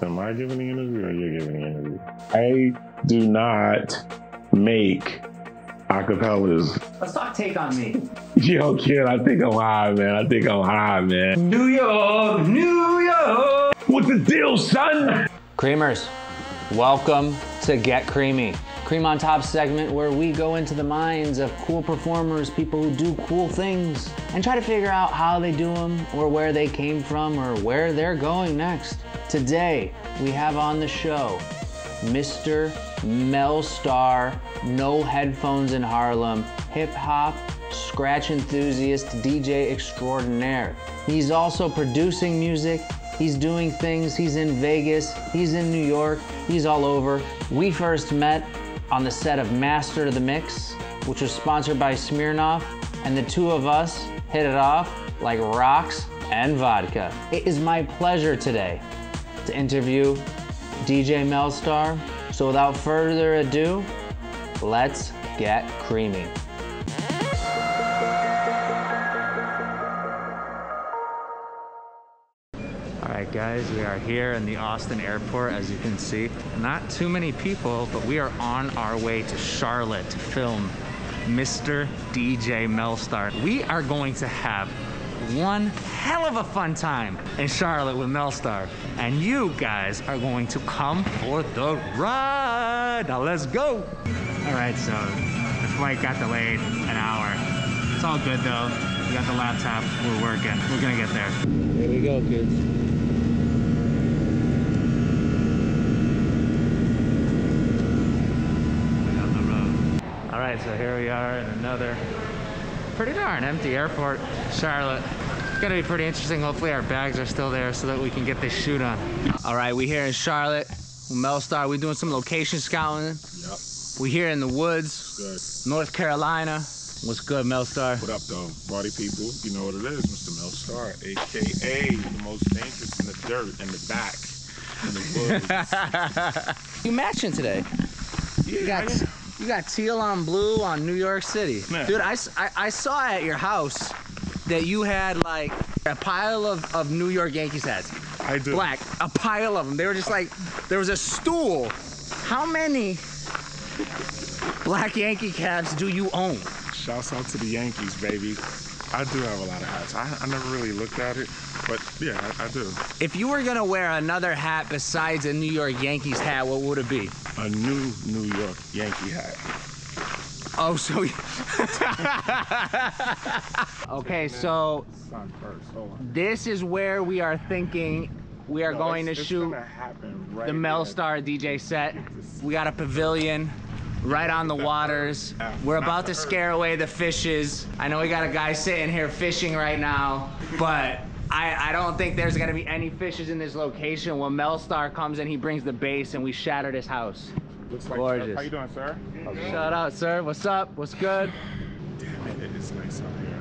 Am I giving the interview or you're giving the interview? I do not make acapellas. Let's talk take on me. Yo, kid, I think I'm high, man. I think I'm high, man. New York, New York. What's the deal, son? Creamers, welcome to Get Creamy. Cream on Top segment where we go into the minds of cool performers, people who do cool things, and try to figure out how they do them or where they came from or where they're going next. Today, we have on the show Mr. Mell Starr, no headphones in Harlem, hip hop, scratch enthusiast, DJ extraordinaire. He's also producing music, he's doing things, he's in Vegas, he's in New York, he's all over. We first met on the set of Master of the Mix, which was sponsored by Smirnoff, and the two of us hit it off like rocks and vodka. It is my pleasure today to interview DJ Mell Starr. So without further ado, let's get creamy. Right, guys, we are here in the Austin airport, as you can see. Not too many people, but we are on our way to Charlotte to film Mr. DJ Mell Starr. We are going to have one hell of a fun time in Charlotte with Mell Starr. And you guys are going to come for the ride. Now let's go. All right, so the flight got delayed an hour. It's all good though. We got the laptop, we're working. We're gonna get there. Here we go, kids. Right, so here we are in another pretty darn empty airport, Charlotte. It's gonna be pretty interesting. Hopefully our bags are still there so that we can get this shoot on. All right, we here in Charlotte Mell Starr. We doing some location scouting. Yep. We here in the woods, Good. North Carolina. What's good, Mell Starr? What up, though? Party people, you know what it is, Mr. Mell Starr, aka the most dangerous in the dirt, in the back, in the woods. you matching today? yeah, You got, you got teal on blue on New York City. Man. Dude, I saw at your house that you had like a pile of, of New York Yankees hats. I do. Black. A pile of them. They were just like, there was a stool. How many black Yankee caps do you own? Shouts out to the Yankees, baby. I do have a lot of hats. I, I never really looked at it, but yeah, I, I do. If you were gonna wear another hat besides a New York Yankees hat, what would it be? A new New York Yankee hat. Oh, so. okay, so Son first, hold on. This is where we are thinking we are No, going to shoot right the. Mell Starr DJ set. We got a pavilion right on the waters. We're about to scare away the fishes. I know we got a guy sitting here fishing right now, but I, I don't think there's gonna be any fishes in this location. When Mell Starr comes in, he brings the bass and we shatter this house. Looks like Gorgeous. How you doing, sir? Shout out, sir. What's up? What's good? Damn it, it is nice out here.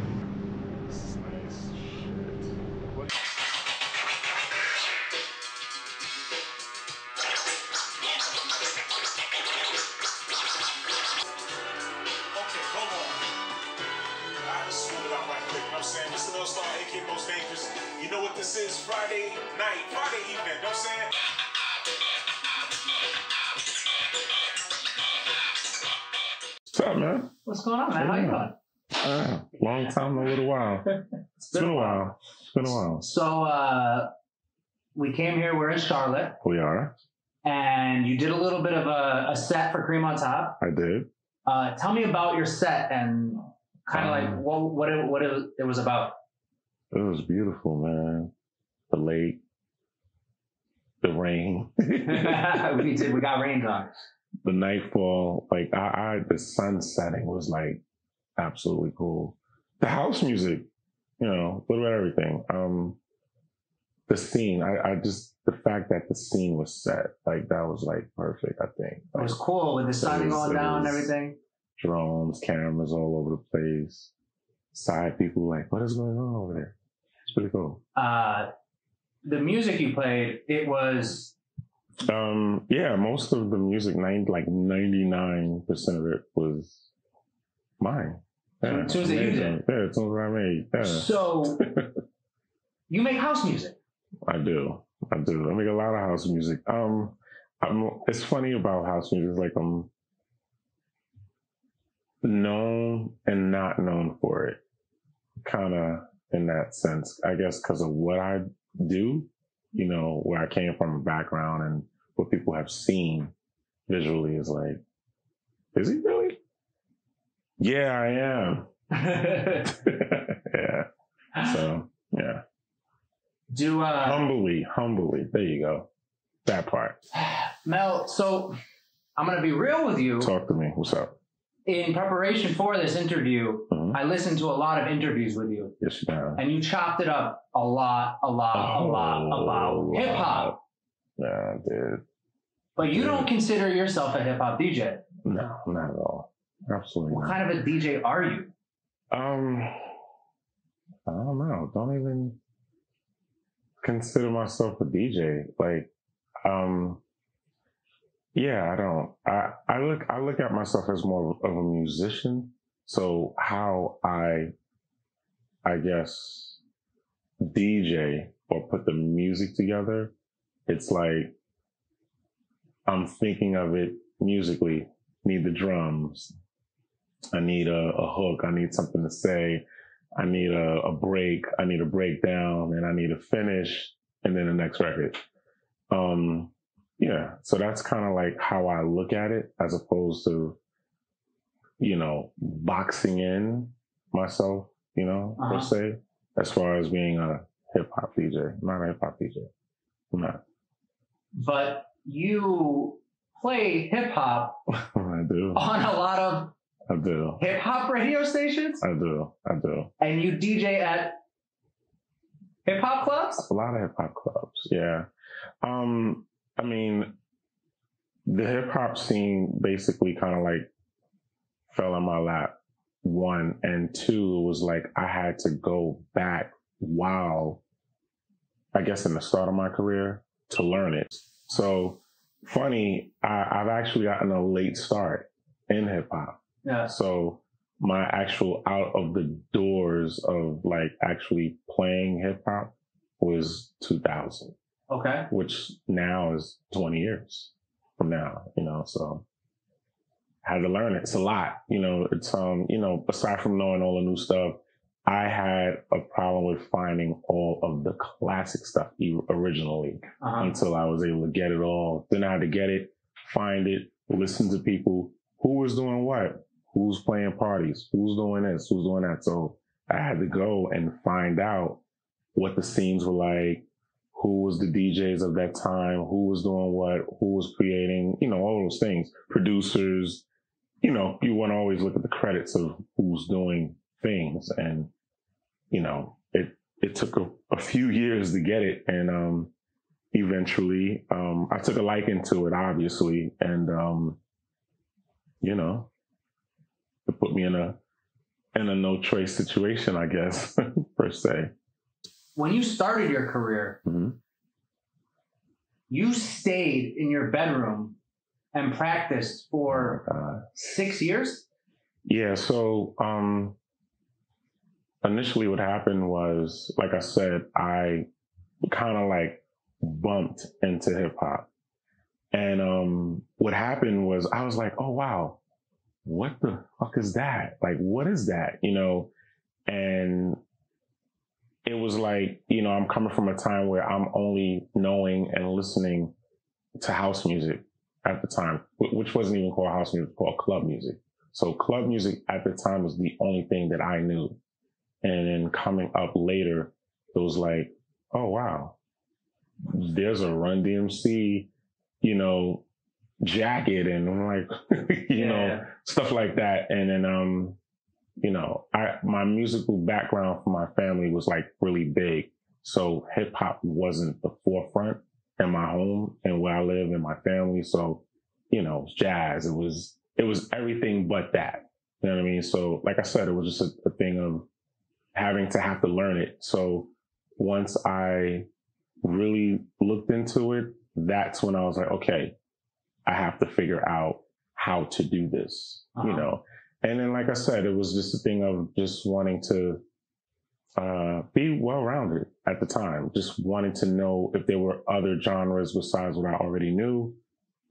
Long time, a little while. It's been a while. It's been a while. So uh, we came here. We're in Charlotte, We are. and you did a little bit of a, a set for Cream on Top. I did. Uh, tell me about your set and kind of Um, like what what it, what it, it was about. It was beautiful, man. The lake, the rain, we did. We got raindrops. the nightfall. Like I, I, the sun setting was like absolutely cool. The house music, you know, a little bit of everything. Um, the scene, I, I just the fact that the scene was set, like that was like perfect. I think. It was cool with the sun going down and everything. drones, cameras all over the place. Side people like, what is going on over there? It's pretty cool. Uh, the music you played, it was Um, yeah, most of the music, nine like ninety nine percent of it was mine. Yeah, Tunes that you did? amazing. Yeah, tunes that I made. Yeah, so. You make house music. I do. I do. I make a lot of house music. Um, I'm, it's funny about house music. Like I'm known and not known for it, kind of in that sense. I guess because of what I do, you know, where I came from a background and what people have seen visually is like, is he really? Yeah, I am. yeah. So yeah. Do uh, Humbly, humbly. There you go. That part. Mell? So I'm gonna be real with you. Talk to me. What's up? In preparation for this interview, Mhm. I listened to a lot of interviews with you, Yes, you can. and you chopped it up a lot, a lot, a lot Oh, about hip hop. Yeah, dude. But you don't consider yourself a hip hop DJ. No, not at all. Absolutely What not. kind of a DJ are you? Um, I don't know. Don't even consider myself a DJ. Like, um, yeah, I don't. I I look I look at myself as more of a musician. So how I, I guess, DJ or put the music together, it's like I'm thinking of it musically. Need the drums, I need a, a hook. I need something to say. I need a, a break. I need a breakdown and I need a finish and then the next record. Um, yeah. So that's kind of like how I look at it as opposed to, you know, boxing in myself, you know, Uh-huh. per se, as far as being a hip hop DJ. I'm not a hip hop DJ. I'm not. But you play hip hop I do. on a lot of I do. hip hop radio stations, I do. I do. and you DJ at hip hop clubs. A lot of hip hop clubs, yeah. Um, I mean, the hip hop scene basically kind of like fell in my lap. One and two was like I had to go back while I guess in the start of my career to learn it. So funny, I, I've actually gotten a late start in hip hop. Yeah. So my actual out of the doors of like actually playing hip hop was 2000, Okay. which now is 20 years from now, you know, so I had to learn it. It's a lot, you know, it's, um, you know, aside from knowing all the new stuff, I had a problem with finding all of the classic stuff originally Uh-huh. until I was able to get it all. Then I had to get it, find it, listen to people who was doing what, who's playing parties, who's doing this, who's doing that. So I had to go and find out what the scenes were like, who was the DJs of that time, who was doing what, who was creating, you know, all those things, producers. You know, you want to always look at the credits of who's doing things, and you know, it it took a, a few years to get it, and um, eventually. Um, I took a liking to it, obviously, and um, you know, it put me in a in a no choice situation, I guess, per se. When you started your career, Mhm. you stayed in your bedroom and practiced for Uh, six years. yeah, so um, initially, what happened was, like I said, I kind of like bumped into hip hop, and um, what happened was I was like, oh wow, what the fuck is that? Like, what is that? You know, and it was like, you know, I'm coming from a time where I'm only knowing and listening to house music at the time, which wasn't even called house music, called club music. So club music at the time was the only thing that I knew. And then coming up later, it was like, oh wow, there's a Run DMC, you know, jacket, and I'm like, you know, stuff like that. And then, um, you know, I, my musical background for my family was like really big. So hip hop wasn't the forefront in my home and where I live and my family. So, you know, it was jazz. It was, it was everything but that. You know what I mean? So like I said, it was just a, a thing of having to have to learn it. So once I really looked into it, that's when I was like, okay, I have to figure out how to do this, you Uh-huh. know? And then, like I said, it was just a thing of just wanting to uh, be well rounded at the time. Just wanting to know if there were other genres besides what I already knew.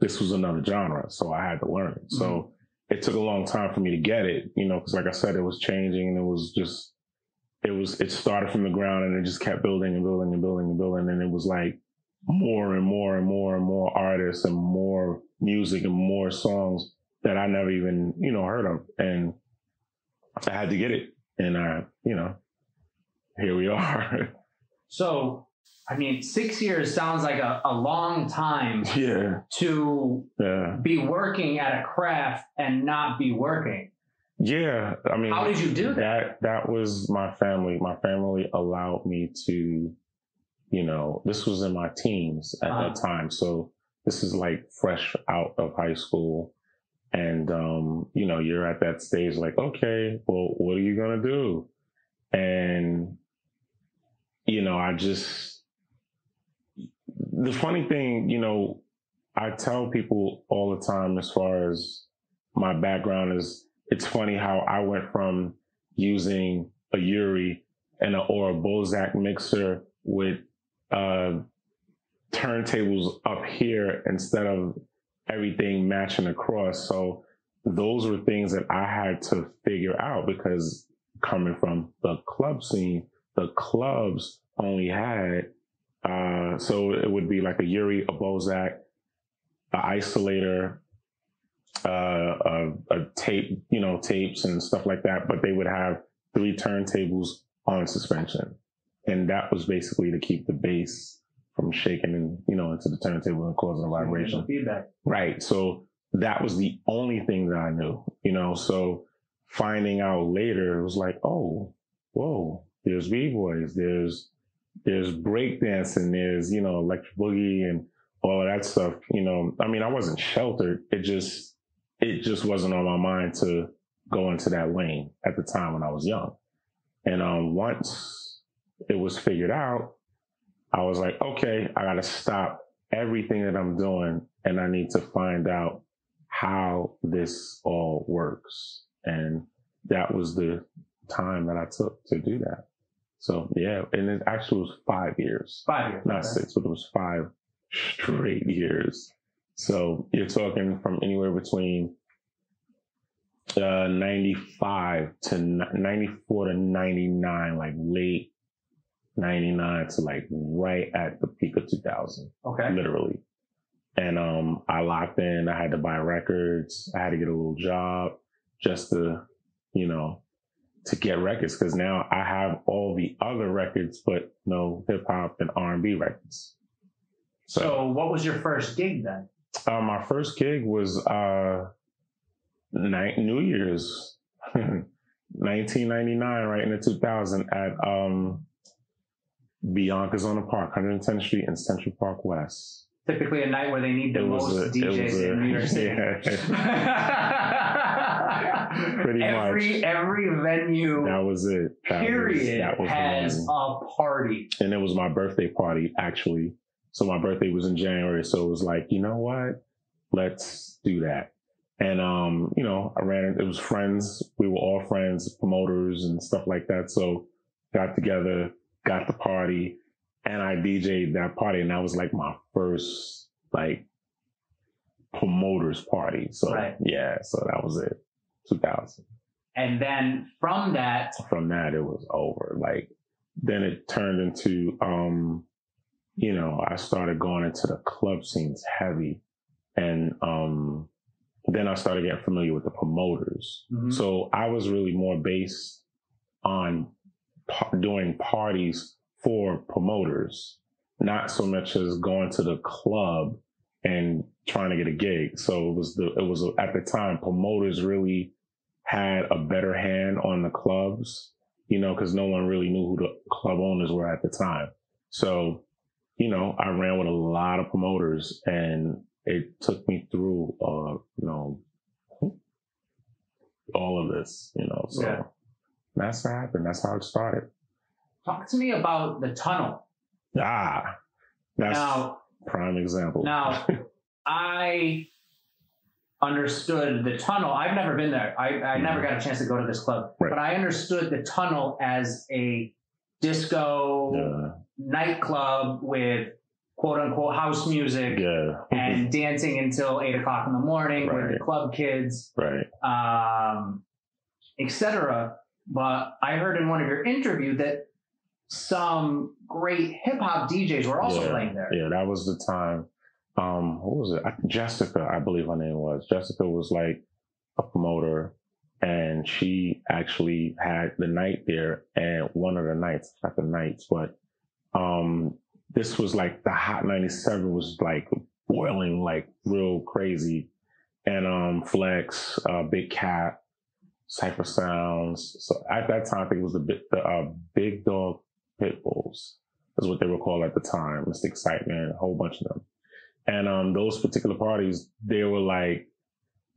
This was another genre, so I had to learn it. So it took a long time for me to get it, you know, because like I said, it was changing and it was just, it was, it started from the ground and it just kept building and building and building and building. And it was like more and more and more and more artists and more music and more songs that I never even, you know, heard of. And I had to get it. And I, you know, here we are. So, I mean, six years sounds like a, a long time yeah. to Yeah. be working at a craft and not be working. Yeah. I mean, How did you do that? that that was my family. My family allowed me to, you know, this was in my teens at Uh-huh. that time. So this is like fresh out of high school. And um, you know, you're at that stage like, okay, well, what are you gonna do? And you know, I just the funny thing, you know, I tell people all the time as far as my background is it's funny how I went from using a Urei and a, or a Bozak mixer with uh, turntables up here instead of everything matching across. So those were things that I had to figure out because coming from the club scene, the clubs only had uh, so it would be like a Urei, a Bozak, an isolator, uh, a, a tape, you know, tapes and stuff like that. But they would have three turntables on suspension, and that was basically to keep the bass from shaking and you know into the turntable and causing a vibration. Feedback. Right. So that was the only thing that I knew, you know. So finding out later, it was like, oh, whoa, there's b boys, there's there's breakdancing, there's you know electric boogie and all of that stuff. You know, I mean, I wasn't sheltered. It just it just wasn't on my mind to go into that lane at the time when I was young. And um, once it was figured out, I was like, okay, I got to stop everything that I'm doing and I need to find out how this all works. And that was the time that I took to do that. So yeah, and it actually was five years, Five years. not okay. six, but it was five straight years. So you're talking from anywhere between uh, 95 to 94 to 99, like late 99 to like right at the peak of 2000 Okay. literally. And um, I locked in. I had to buy records. I had to get a little job just to, you know, to get records because now I have all the other records, but no hip hop and R and B records. So, what was your first gig then? Uh, my first gig was uh, night New Year's, 1999, right in the 2000 at um, Bianca's on the Park, 110th Street in Central Park West. Typically, a night where they need the most DJs in New York City. yeah, Pretty every much. every venue that was it. That was- period that was has a party. and it was my birthday party actually. So my birthday was in January, so it was like, you know what? Let's do that. And um, you know, I ran it was friends. We were all friends, promoters and stuff like that. So got together, got the party, and I DJ'd that party, and that was like my first like promoters party. So Right. yeah, so that was it. 2000 And then from that, from that it was over like then it turned into um you know i started going into the club scenes heavy and um then i started getting familiar with the promoters Mhm. so i was really more based on pa- doing parties for promoters not so much as going to the club and trying to get a gig so it was the it was at the time promoters really had a better hand on the clubs you know, because no one really knew who the club owners were at the time. So, you know, I ran with a lot of promoters and it took me through, uh, you know, all of this, you know, so Yeah. That's what happened. That's how it started. talk to me about the tunnel. Ah, that's Now, prime example. now, I understood the tunnel. I've never been there. I, I never got a chance to go to this club, Right. but I understood the tunnel as a disco Yeah. nightclub with quote unquote house music Yeah. and dancing until eight o'clock in the morning with the club kids, right. um, etc. But I heard in one of your interview that some great hip hop DJs were also yeah. playing there. Yeah, that was the time. Um, what was it? I, Jessica, I believe her name was. Jessica was like a promoter and she actually had the night there and one of the nights, not the nights, but um this was like the hot 97 was like boiling like real crazy. And um Flex, uh Big Kap, Cipha Sounds. So at that time I think it was the big the uh, big dog pit bulls is what they were called at the time. Mr. Excitement, a whole bunch of them. And um those particular parties, they were like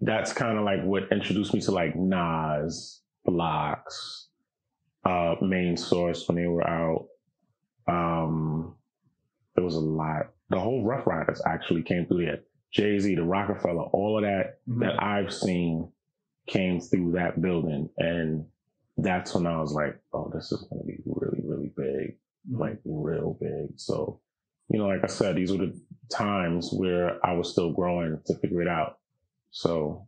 that's kind of like what introduced me to like Nas, Blocks, uh, Main Source when they were out. Um, there was a lot. The whole Ruff Ryders actually came through there. Jay Z, the Rockefeller, all of that Mhm. that I've seen came through that building, and that's when I was like, oh, this is going to be really, really big, like real big. So, you know, like I said, these were the times where I was still growing to figure it out. So,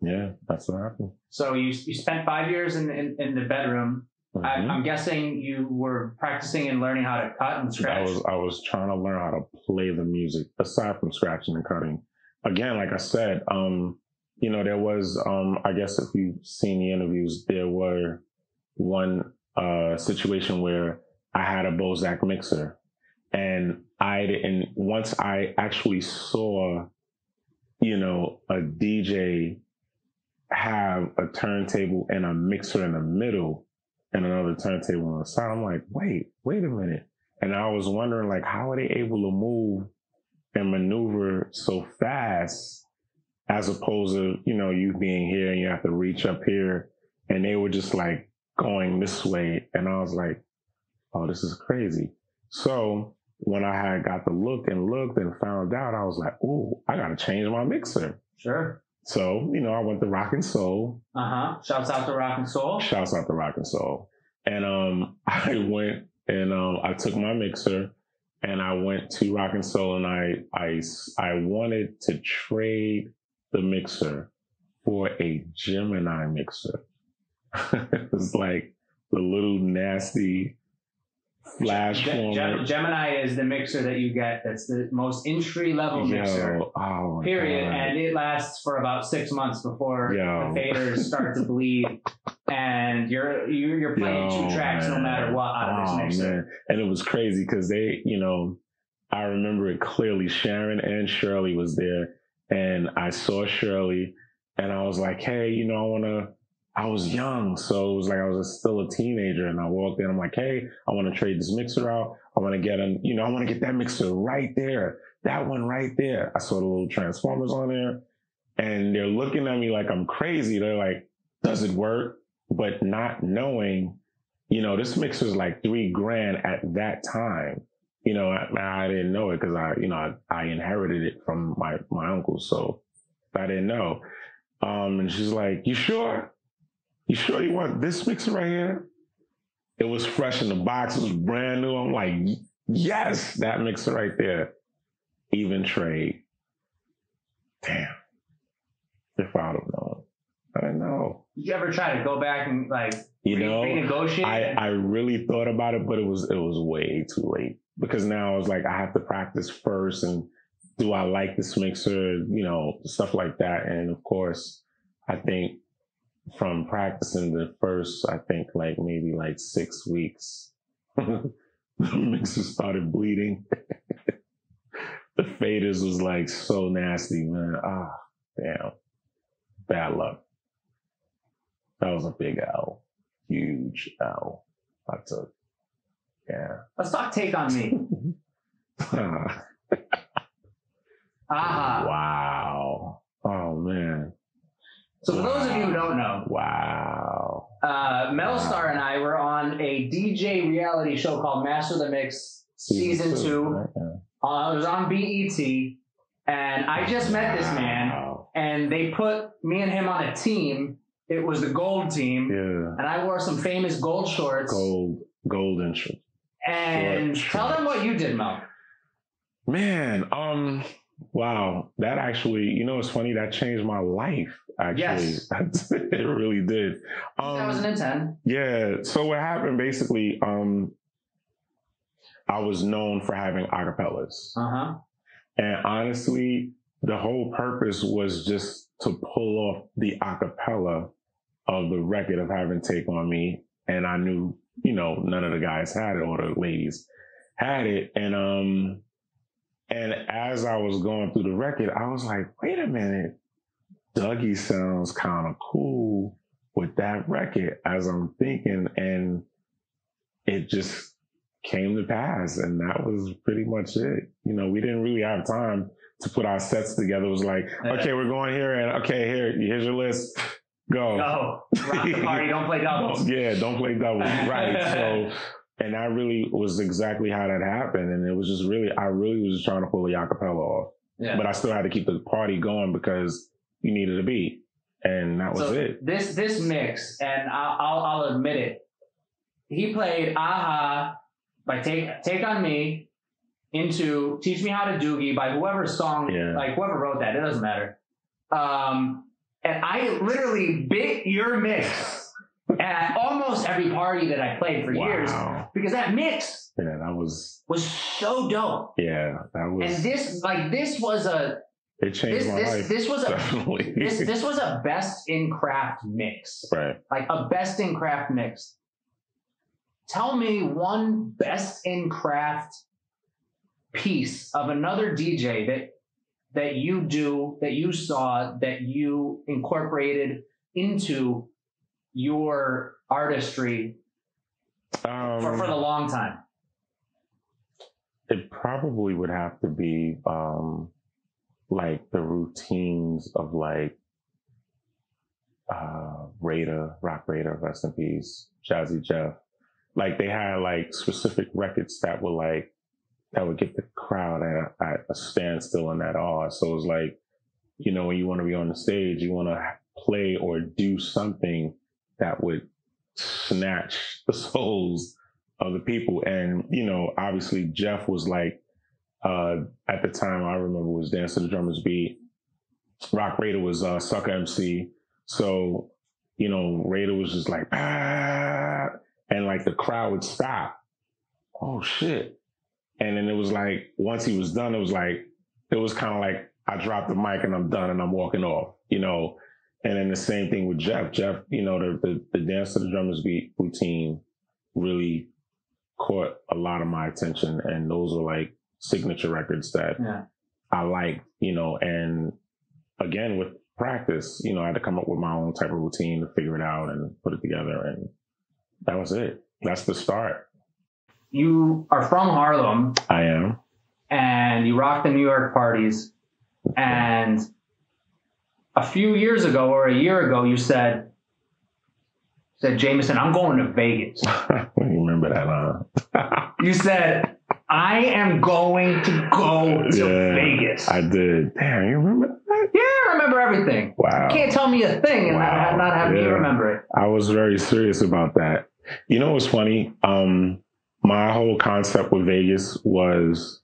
yeah, that's what happened. So you you spent five years in in, in the bedroom. I, Mhm. I'm guessing you were practicing and learning how to cut and scratch. I was I was trying to learn how to play the music aside from scratching and cutting. Again, like I said, um, you know, there was um, I guess if you've seen the interviews, there were one uh situation where I had a Bozak mixer, and I didn't. Once I actually saw, you know, a DJ have a turntable and a mixer in the middle and another turntable on the side. I'm like, wait, wait a minute. And I was wondering, like, how are they able to move and maneuver so fast as opposed to, you know, you being here and you have to reach up here. And they were just like going this way. And I was like, oh, this is crazy. So when I had got the look and looked and found out, I was like, oh, I got to change my mixer. sure. So, you know, I went to Rock and Soul. Uh huh. Shouts out to Rock and Soul. Shouts out to Rock and Soul. And um, I went and um, I took my mixer and I went to Rock and Soul and I I I wanted to trade the mixer for a Gemini mixer. it was like the little nasty flash Gem- Gemini is the mixer that you get. That's the most entry level mixer. Yo, oh Period. God. And it lasts for about six months before Yo. the faders start to bleed, and you're you're, you're playing Yo, two tracks no matter what out of Oh, this mixer. man. And it was crazy because they, you know, I remember it clearly. Sharon and Shirley was there, and I saw Shirley, and I was like, "Hey, you know, I want to." I was young, so it was like I was still a teenager, and I walked in. I'm like, "Hey, I want to trade this mixer out. I want to get an, you know, I want to get that mixer right there, that one right there." I saw the little transformers on there, and they're looking at me like I'm crazy. They're like, "Does it work?" But not knowing you know, this mixer was like three grand at that time. You know, I, I didn't know it because I, you know, I, I inherited it from my, my uncle. So I didn't know. Um, and she's like, you sure? You sure you want this mixer right here? It was fresh in the box. It was brand new. I'm like, yes, that mixer right there. Even trade. Damn. If I'd have known. I didn't know. Did you ever try to go back and like You know, renegotiate? I, I really thought about it, but it was it was way too late because now I was like I have to practice first and do I like this mixer, you know, stuff like that. And of course, I think from practicing the first, I think like maybe like six weeks, the mixer started bleeding. the faders was like so nasty, man. Ah, damn. Bad luck. That was a big L. Huge L. I took. Yeah. Let's talk Take on Me. Aha. wow. Oh man. So for those of you who don't know, Wow. uh, Mell Starr and I were on a DJ reality show called Master the Mix season two. Yeah. Uh, it was on BET, and I just met this man, and they put me and him on a team, it was the gold team, Yeah. and I wore some famous gold shorts. Gold, golden. sh- And Short tell them what you did, Mell. Man, um, wow, that actually, you know, it's funny that changed my life. Actually, it really did. Um, 2010. Yeah. So what happened basically, um, I was known for having acapellas. Uh huh. And honestly, the whole purpose was just to pull off the acapella of the record of having Take On Me. And I knew, you know, none of the guys had it or the ladies had it. And, um, and as I was going through the record, I was like, wait a minute. Dougie sounds kind of cool with that record as I'm thinking. And it just came to pass. And that was pretty much it. You know, we didn't really have time to put our sets together. It was like, okay, we're going here and okay, here, here's your list. Go. Go. Rock the party. Don't play doubles. Yeah, don't play doubles. right. So, and that really was exactly how that happened. And it was just really, I really was just trying to pull the acapella off. Yeah. But I still had to keep the party going because you needed a beat. And that was so it. this this mix, and I'll, I'll I'll admit it. He played "a-ha" by Take Take on Me into "Teach Me How to Dougie" by whoever song, Yeah. like whoever wrote that. It doesn't matter. Um, and I literally bit your mix at almost every party that I played for years because that mix Yeah, that was, was so dope. yeah, that was, And this, like, this was a it changed this my this life. this was a Definitely. this this was a best in craft mix. right. like a best in craft mix. Tell me one best in craft piece of another DJ that that you do that you saw that you incorporated into your artistry Um, for, for the long time. it probably would have to be um like the routines of like uh Raida, Roc Raida, rest in peace, Jazzy Jeff. Like they had like specific records that were like that would get the crowd at, at a standstill in that awe. So it was like, you know, when you want to be on the stage, you want to play or do something that would snatch the souls of the people. And, you know, obviously Jeff was like, uh, at the time I remember was Dance to the Drummer's Beat. Roc Raida was, uh, Sucker MC. So, you know, Raida was just like, ah, and like the crowd would stop. Oh shit. And then it was like, once he was done, it was like, it was kind of like, I dropped the mic and I'm done and I'm walking off, you know? And then the same thing with Jeff. Jeff, you know, the, the, the Dance to the Drummer's Beat routine really caught a lot of my attention. And those were like signature records that Yeah. I liked, you know, and again, with practice, you know, I had to come up with my own type of routine to figure it out and put it together. And that was it. That's the start. You are from Harlem I am. and you rock the New York parties. And a few years ago or a year ago, you said, said Jamieson, I'm going to Vegas. you remember that, huh? You said, I am going to go to Yeah, Vegas. I did. Damn, you remember that? yeah, I remember everything. Wow. You can't tell me a thing and Wow, not, not have me remember it. I was very serious about that. You know what's funny? Um, my whole concept with Vegas was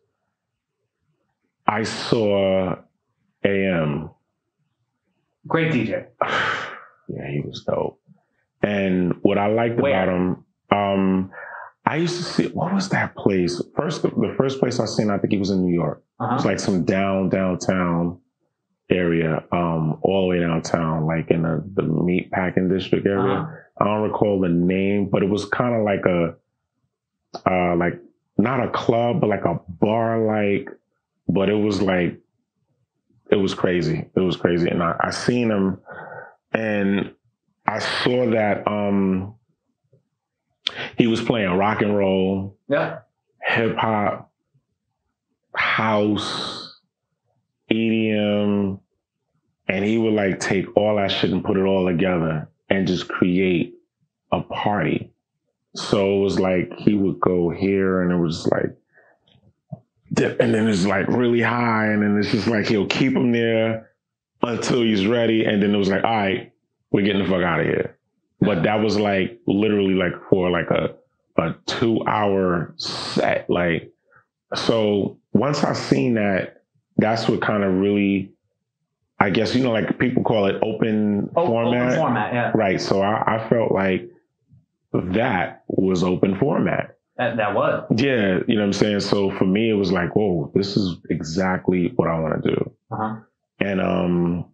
I saw AM. Great DJ. yeah, he was dope. And what I liked Where? about him, um, I used to see what was that place? First, the first place I seen, I think he was in New York. It was Uh-huh. like some down downtown area, um, all the way downtown, like in the, the meat packing district area. Uh-huh. I don't recall the name, but it was kind of like a, uh, like not a club, but like a bar, like, but it was like, it was crazy. It was crazy. And I, I seen him and I saw that, um, he was playing rock and roll, Yeah. hip hop, house, EDM, and he would like take all that shit and put it all together and just create a party. So it was like he would go here and it was like dip and then it's like really high and then it's just like he'll keep him there until he's ready and then it was like all right we're getting the fuck out of here. But that was like literally like for like a a two hour set. Like so once I seen that, that's what kind of really I guess you know like people call it open O- format. Open format, yeah. Right. So I, I felt like that was open format. That, that was. Yeah, you know what I'm saying? So for me, it was like, whoa, this is exactly what I want to do. Uh-huh. And um,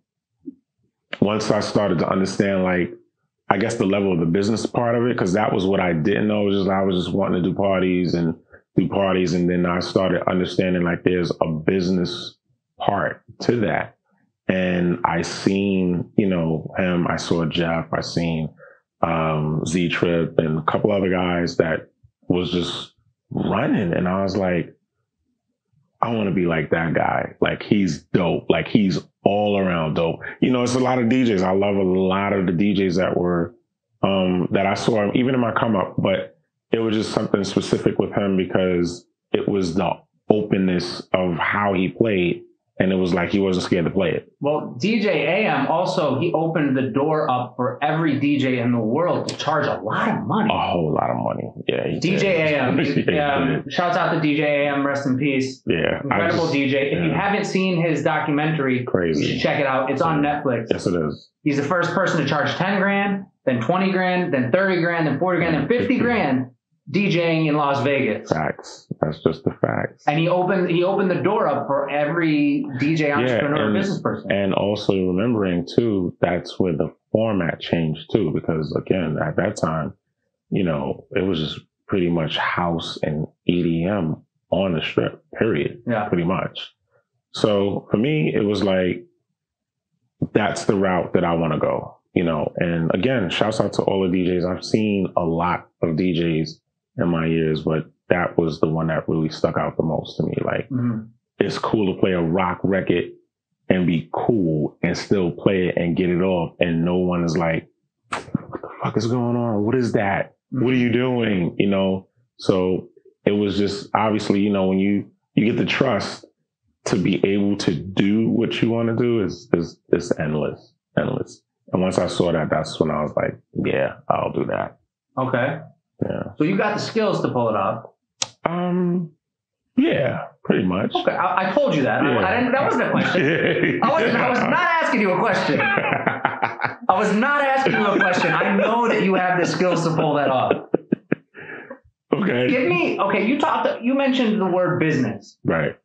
once I started to understand, like, I guess the level of the business part of it, because that was what I didn't know. It was just I was just wanting to do parties and do parties, and then I started understanding like there's a business part to that. And I seen, you know, him. I saw Jeff. I seen um, Z Trip and a couple other guys that was just running, and I was like, I want to be like that guy. Like he's dope. Like he's all around dope. You know, it's a lot of DJs. I love a lot of the DJs that were um that I saw even in my come up, but it was just something specific with him because it was the openness of how he played and it was like he wasn't scared to play it. Well, DJ AM also he opened the door up for every DJ in the world to charge a lot of money. A whole lot of money. Yeah. DJ. AM, Yeah, um, shouts out to DJ AM, rest in peace. yeah. Incredible just- DJ. If you haven't seen his documentary, Crazy. you should check it out. It's on Netflix. Yes, it is. He's the first person to charge 10 grand, then 20 grand, then 30 grand, then 40 grand, then 50 grand DJing in Las Vegas. Facts. That's just the facts. And he opened he opened the door up for every DJ entrepreneur and- business person. And also remembering too, that's where the format changed too, because again, at that time, you know, it was just pretty much house and EDM on the strip, period, yeah. pretty much. So for me, it was like, that's the route that I want to go, you know, and again, shouts out to all the DJs. I've seen a lot of DJs in my years, but that was the one that really stuck out the most to me. Like, Mhm. it's cool to play a rock record and be cool and still play it and get it off. And no one is like, what the fuck is going on? What is that? What are you doing? You know? So it was just obviously, you know, when you, you get the trust to be able to do what you want to do is, is, is endless, endless. And once I saw that, that's when I was like, yeah, I'll do that. Okay. Yeah. So you got the skills to pull it off. Um, yeah, pretty much. Okay. I, I told you that. I, I didn't, that wasn't a question. I was, I was not asking you a question. I was not asking you a question. I know that you have the skills to pull that off. okay. Give me okay. You talked. You mentioned the word business. Right.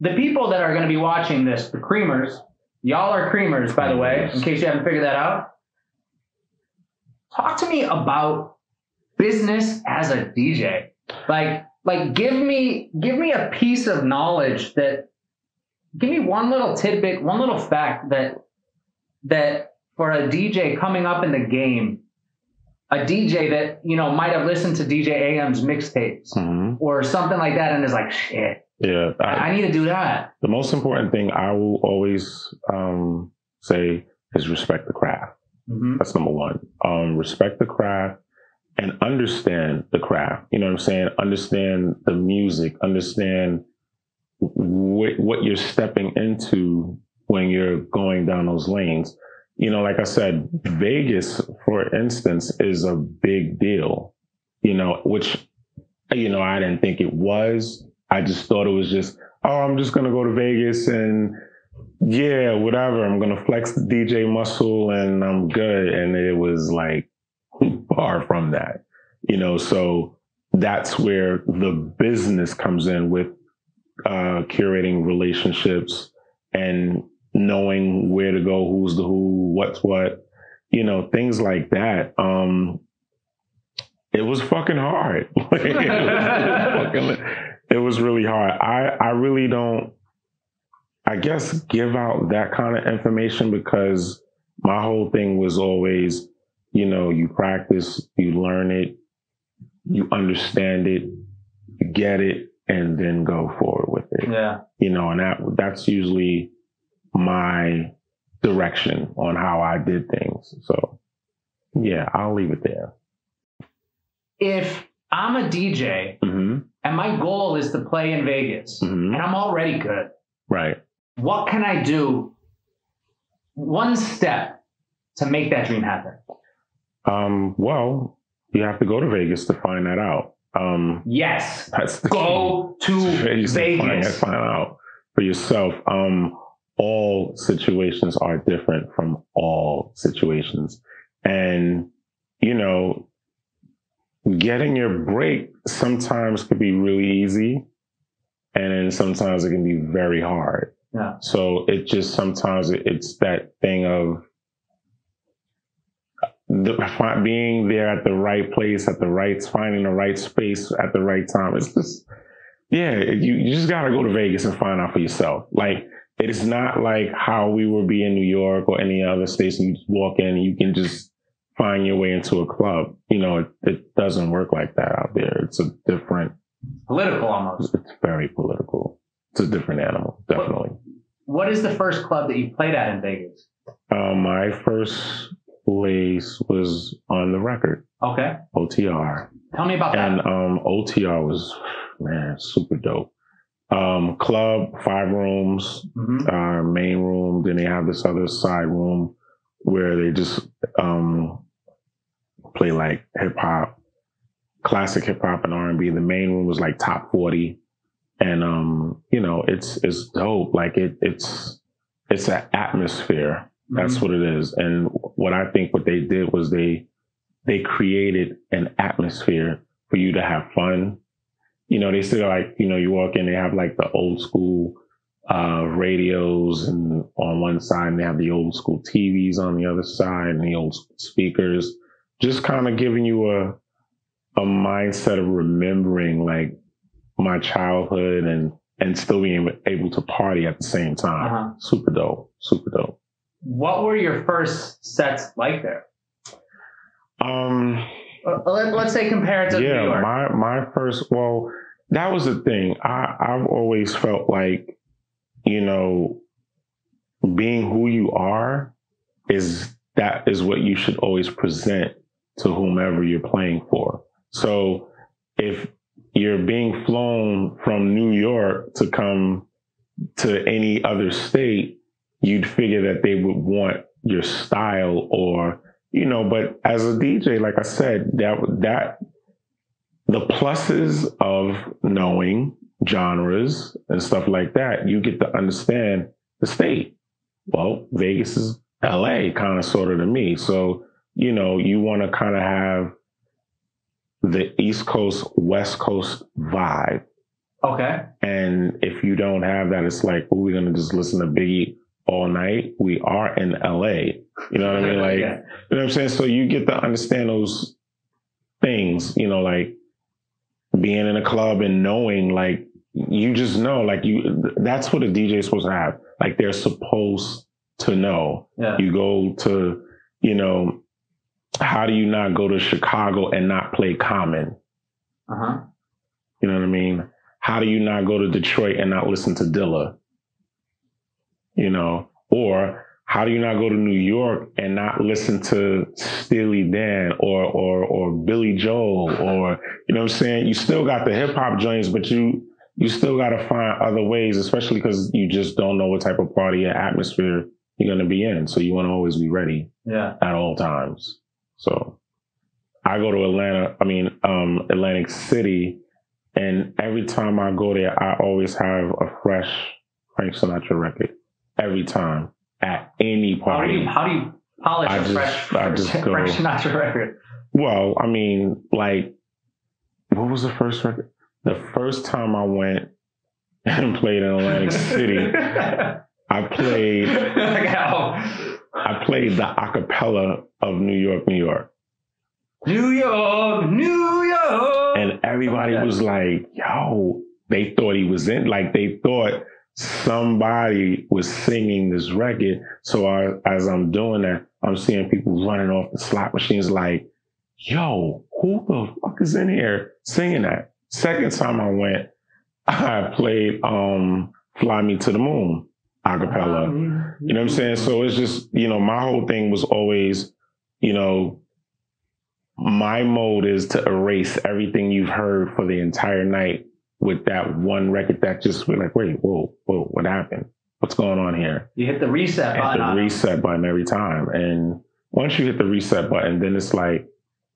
The people that are going to be watching this, the creamers, y'all are creamers, by the way, in case you haven't figured that out. Talk to me about business as a DJ. Like, like, give me, give me a piece of knowledge that, give me one little tidbit, one little fact that, that for a DJ coming up in the game, a DJ that you know might have listened to DJ AM's mixtapes hmm or something like that, and is like, shit, Yeah. I, I, need to do that. the most important thing I will always um, say is respect the craft. Mhm. That's number one. Um, respect the craft and understand the craft. You know what I'm saying? Understand the music. Understand what, what you're stepping into when you're going down those lanes. You know, like I said, Vegas, for instance, is a big deal. You know, which you know I didn't think it was. I just thought it was just, oh, I'm just gonna go to Vegas and yeah, whatever. I'm gonna flex the DJ muscle and I'm good. And it was like far from that, you know. So that's where the business comes in with uh, curating relationships and knowing where to go, who's the who, what's what, you know, things like that. Um, it was fucking hard. it, was it was really hard. I, I really don't, I guess, give out that kind of information because my whole thing was always, you know, you practice, you learn it, you understand it, you get it, and then go forward with it Yeah. you know, and that that's usually my direction on how I did things. So yeah, I'll leave it there. If I'm a DJ hmm and my goal is to play in Vegas hmm and I'm already good, Right. what can I do? One step to make that dream happen? Um, well, you have to go to Vegas to find that out. Um, Yes. that's the Go to Vegas to find, find out for yourself. Um, all situations are different from all situations. And, you know, getting your break sometimes could be really easy. And then sometimes it can be very hard. Yeah. So it just sometimes it's that thing of the, being there at the right place at the right finding the right space at the right time. It's just yeah, you, you just gotta go to Vegas and find out for yourself. Like it is not like how we would be in New York or any other states. You just walk in and you can just find your way into a club. You know, it, it doesn't work like that out there. It's a different. Political almost. It's very political. It's a different animal, definitely. What is the first club that you played at in Vegas? Uh, my first place was on the record, Okay. OTR. Tell me about And that. And um, OTR was, man, super dope. Um, club, five rooms, Mhm. uh, main room. Then they have this other side room where they just um, play like hip hop, classic hip hop and R and B. The main room was like top forty, and um, you know, it's it's dope. Like it, it's it's an atmosphere. That's Mhm. what it is. And what I think what they did was they they created an atmosphere for you to have fun. You know, they still like, you know, you walk in, they have like the old school uh radios and on one side and they have the old school TVs on the other side and the old speakers. Just kind of giving you a a mindset of remembering like my childhood and and still being able to party at the same time. Uh-huh. Super dope. Super dope. What were your first sets like there? Um Let, let's say compare it to New yeah, York. my my first well, that was the thing. I I've always felt like, you know, being who you are is that is what you should always present to whomever you're playing for. So if you're being flown from New York to come to any other state, you'd figure that they would want your style or you know, but as a DJ, like I said, that that the pluses of knowing genres and stuff like that, you get to understand the state. Well, Vegas is LA kind of sort of to me. So, you know, you want to kind of have the East Coast, West Coast vibe. okay. And if you don't have that, it's like, well, we're going to just listen to Biggie all night. We are in LA. You know what I mean? Like, Yeah. you know what I'm saying? So you get to understand those things, you know, like being in a club and knowing, like, you just know, like, you, that's what a DJ is supposed to have. Like, they're supposed to know. Yeah. You go to, you know, how do you not go to Chicago and not play Common? Uh huh. You know what I mean? How do you not go to Detroit and not listen to Dilla? You know, or how do you not go to New York and not listen to Steely Dan or or or Billy Joel or you know what I'm saying? You still got the hip hop joints, but you you still got to find other ways, especially because you just don't know what type of party and atmosphere you're going to be in. So you want to always be ready Yeah. at all times. So I go to Atlanta, I mean, um, Atlantic City, and every time I go there, I always have a fresh Frank Sinatra record. Every time at any How do you party. how do you polish I a just- fresh I just go- Frank Sinatra record? Well, I mean, like, what was the first record? The first time I went and played in Atlantic City, I played I played the acapella of New York, New York. New York, New York. and everybody was like, "Yo!" They thought he was in. Like they thought somebody was singing this record. So I, as I'm doing that, I'm seeing people running off the slot machines. Like, "Yo, who the fuck is in here singing that?" Second time I went, I played um "Fly Me to the Moon" a acapella. You know what I'm saying? So it's just, you know, my whole thing was always, you know, my mode is to erase everything you've heard for the entire night with that one record that just we're like, wait, whoa, whoa, what happened? What's going on here? You hit the reset Hit button. the reset button every time. And, once you hit the reset button, then it's like,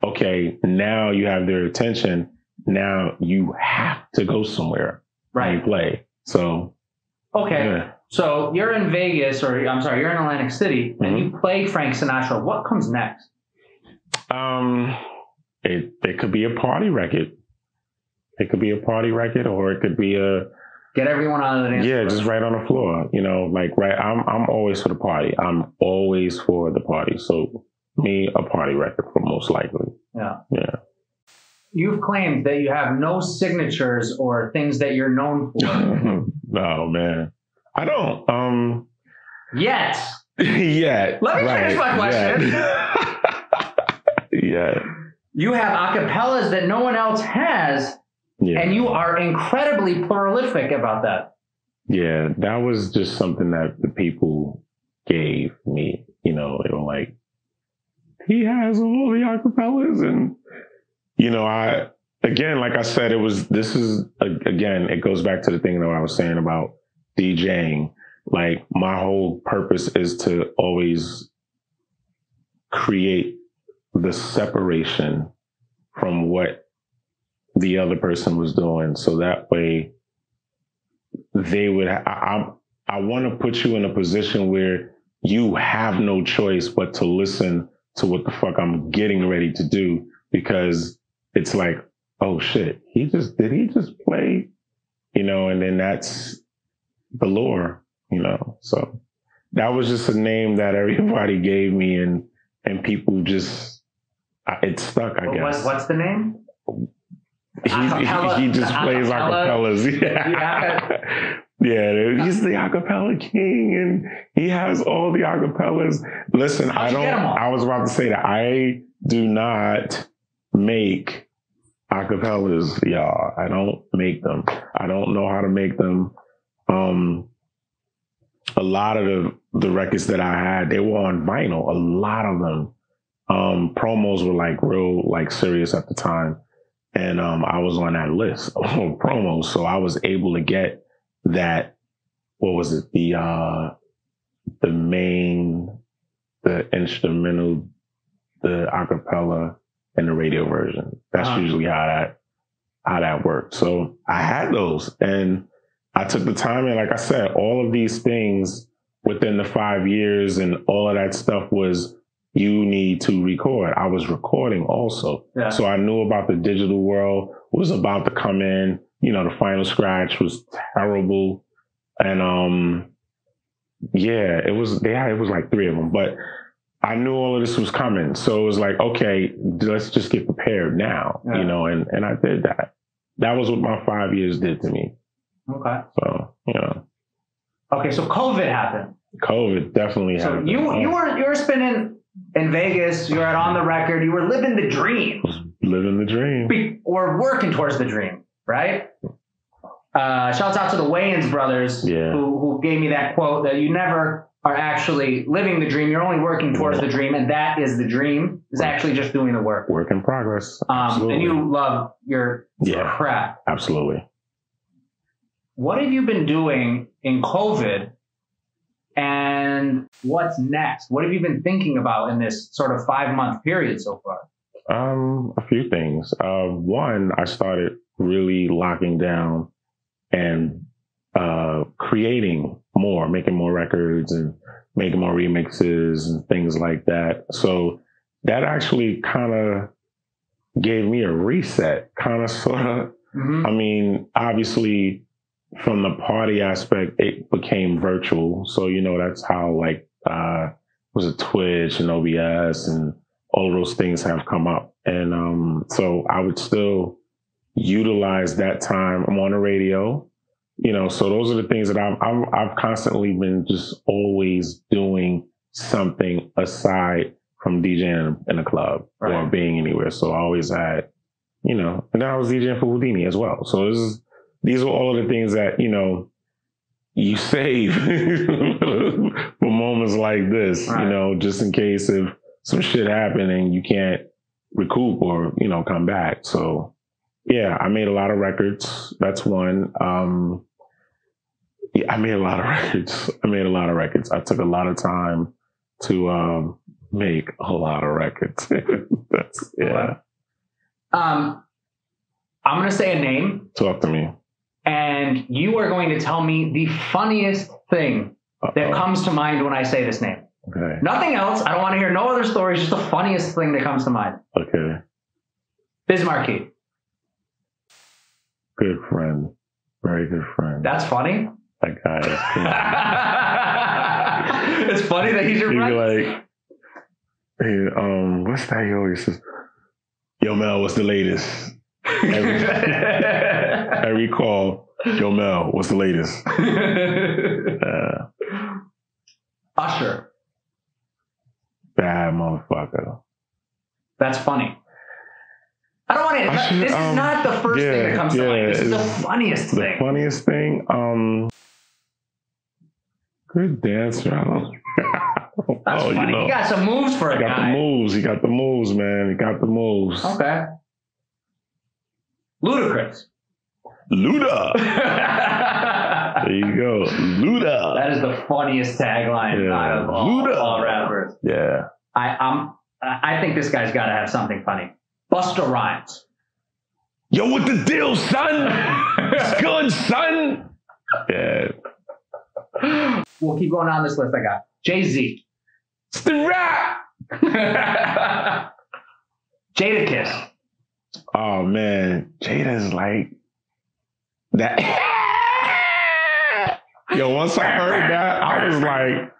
okay, now you have their attention. Now you have to go somewhere Right, and play. So Okay. yeah. So you're in Vegas, or I'm sorry, you're in Atlantic City, and Mhm. you play Frank Sinatra. What comes next? Um, it it could be a party record. It could be a party record, or it could be a Get everyone on the dance yeah, floor. just right on the floor. You know, like right. I'm I'm always for the party. I'm always for the party. So me a party record for most likely. Yeah. Yeah. You've claimed that you have no signatures or things that you're known for oh man, I don't. Um. yet. yeah. Let me finish my question. yeah. You have acapellas that no one else has, Yeah. and you are incredibly prolific about that. Yeah, that was just something that the people gave me. You know, they were like, he has all the acapellas. And, you know, I, again, like I said, it was, this is, again, it goes back to the thing that I was saying about DJing. Like, my whole purpose is to always create the separation from what the other person was doing. So that way, they would I, I, I want to put you in a position where you have no choice but to listen to what the fuck I'm getting ready to do because it's like, oh shit, he just, did he just play? You know, and then that's the lore, you know, so that was just a name that everybody gave me and, and people just, it stuck, I What- guess. what's the name? He, Acapella- he, just the plays acapella- acapellas. Yeah. Yeah, he's the acapella king and he has all the acapellas. Listen, How'd I don't, get 'em all? I was about to say that I do not make acapellas, y'all. I don't make them. I don't know how to make them. Um, a lot of the, the records that I had, they were on vinyl, a lot of them. Um, promos were like real, like serious at the time and um, I was on that list of promos, so I was able to get that. What was it? The uh, the main, the instrumental, the acapella, and the radio version. That's Uh-huh. usually how that how that worked. So I had those, and I took the time, and like I said, all of these things within the five years, and all of that stuff was you need to record. I was recording also. Yeah. So I knew about the digital world was about to come in. You know, the final scratch was terrible. And um yeah, it was they had it was like three of them, but I knew all of this was coming. So it was like, okay, let's just get prepared now, Yeah. you know, and and I did that. That was what my 5 years did to me. Okay. So, you know, Okay, so COVID happened. COVID definitely So happened. you you were you were spinning in Vegas. You were on the record. You were living the dream, living the dream. Be- or working towards the dream, right? Uh, shouts out to the Wayans brothers Yeah. who who gave me that quote that you never are actually living the dream. You're only working towards the dream, and that is the dream. Is actually just doing the work. Work in progress. Um, and you love your Yeah. craft. Absolutely. What have you been doing in COVID? And what's next? What have you been thinking about in this sort of five month period so far? Um, a few things. Uh, one, I started really locking down and uh, creating more, making more records and making more remixes and things like that. So that actually kind of gave me a reset, kind of sort of. Mm-hmm. I mean, obviously, from the party aspect, it became virtual. So, you know, that's how, like, uh, was it Twitch and OBS and all those things have come up. And um, so I would still utilize that time. I'm on the radio, you know, so those are the things that I've, I've, I've constantly been just always doing something aside from DJing in a club or being anywhere. So I always had, you know, and then I was DJing for Houdini as well. So this is, these are all of the things that, you know, you save for moments like this, Right. you know, just in case if some shit happened and you can't recoup or, you know, come back. So yeah, I made a lot of records. That's one. Um, yeah, I made a lot of records. I made a lot of records. I took a lot of time to, um, make a lot of records. That's yeah. Um, I'm gonna say a name, Talk to me. And you are going to tell me the funniest thing that Uh-oh. comes to mind when I say this name. Okay. Nothing else. I don't want to hear no other stories. Just the funniest thing that comes to mind. Okay. Biz Markie. Good friend. Very good friend. That's funny. that guy. it's funny that he's your be friend. like, hey, um, what's that he always says? Yo, Mell, what's the latest? Every call, Yo, Mell, what's the latest? Uh, Usher. bad motherfucker. That's funny. I don't want to. Usher, This is um, not the first thing that yeah, comes to mind. yeah, This is the funniest The thing. The funniest thing, um, good dancer. I don't. That's oh, funny. you know, He got some moves for a he got the moves. He got the moves, man. He got the moves. Okay. Ludacris. Luda. There you go, Luda. That is the funniest tagline Yeah. out of all, Luda. all rappers. Yeah. I, I'm. I think this guy's got to have something funny. Busta Rhymes. Yo, what the deal, son? It's good, son. Yeah. we'll keep going on this list. I got Jay Z. It's the rap. Jadakiss. Oh man, Jada's like that. Yo, once I heard that, I was like,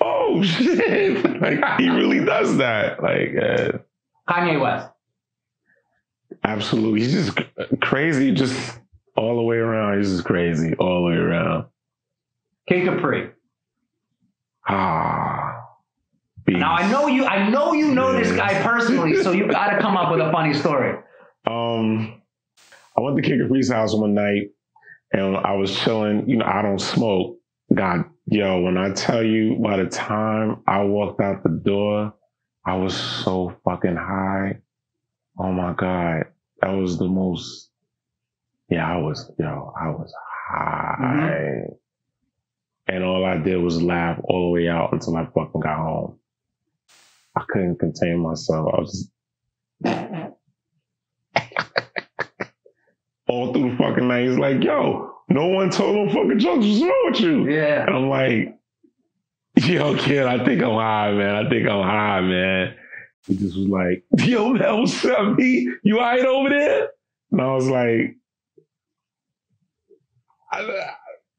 "Oh shit!" Like he really does that. Like, uh, Kanye West. absolutely, he's just crazy, just all the way around. He's just crazy all the way around. Kid Capri. Ah, Now I know you. I know you know this guy personally, so you got to come up with a funny story. Um, I went to Kid Capri's house one night and I was chilling. You know, I don't smoke. God, yo, when I tell you, by the time I walked out the door, I was so fucking high. Oh my God. That was the most, yeah, I was, yo, I was high. And all I did was laugh all the way out until I fucking got home. I couldn't contain myself. I was just all through the fucking night. He's like, yo, no one told no fucking jokes. What's wrong with you? Yeah. And I'm like, yo, kid, I think I'm high, man. I think I'm high, man. He just was like, yo, man, what's up, B? You all right over there? And I was like, I,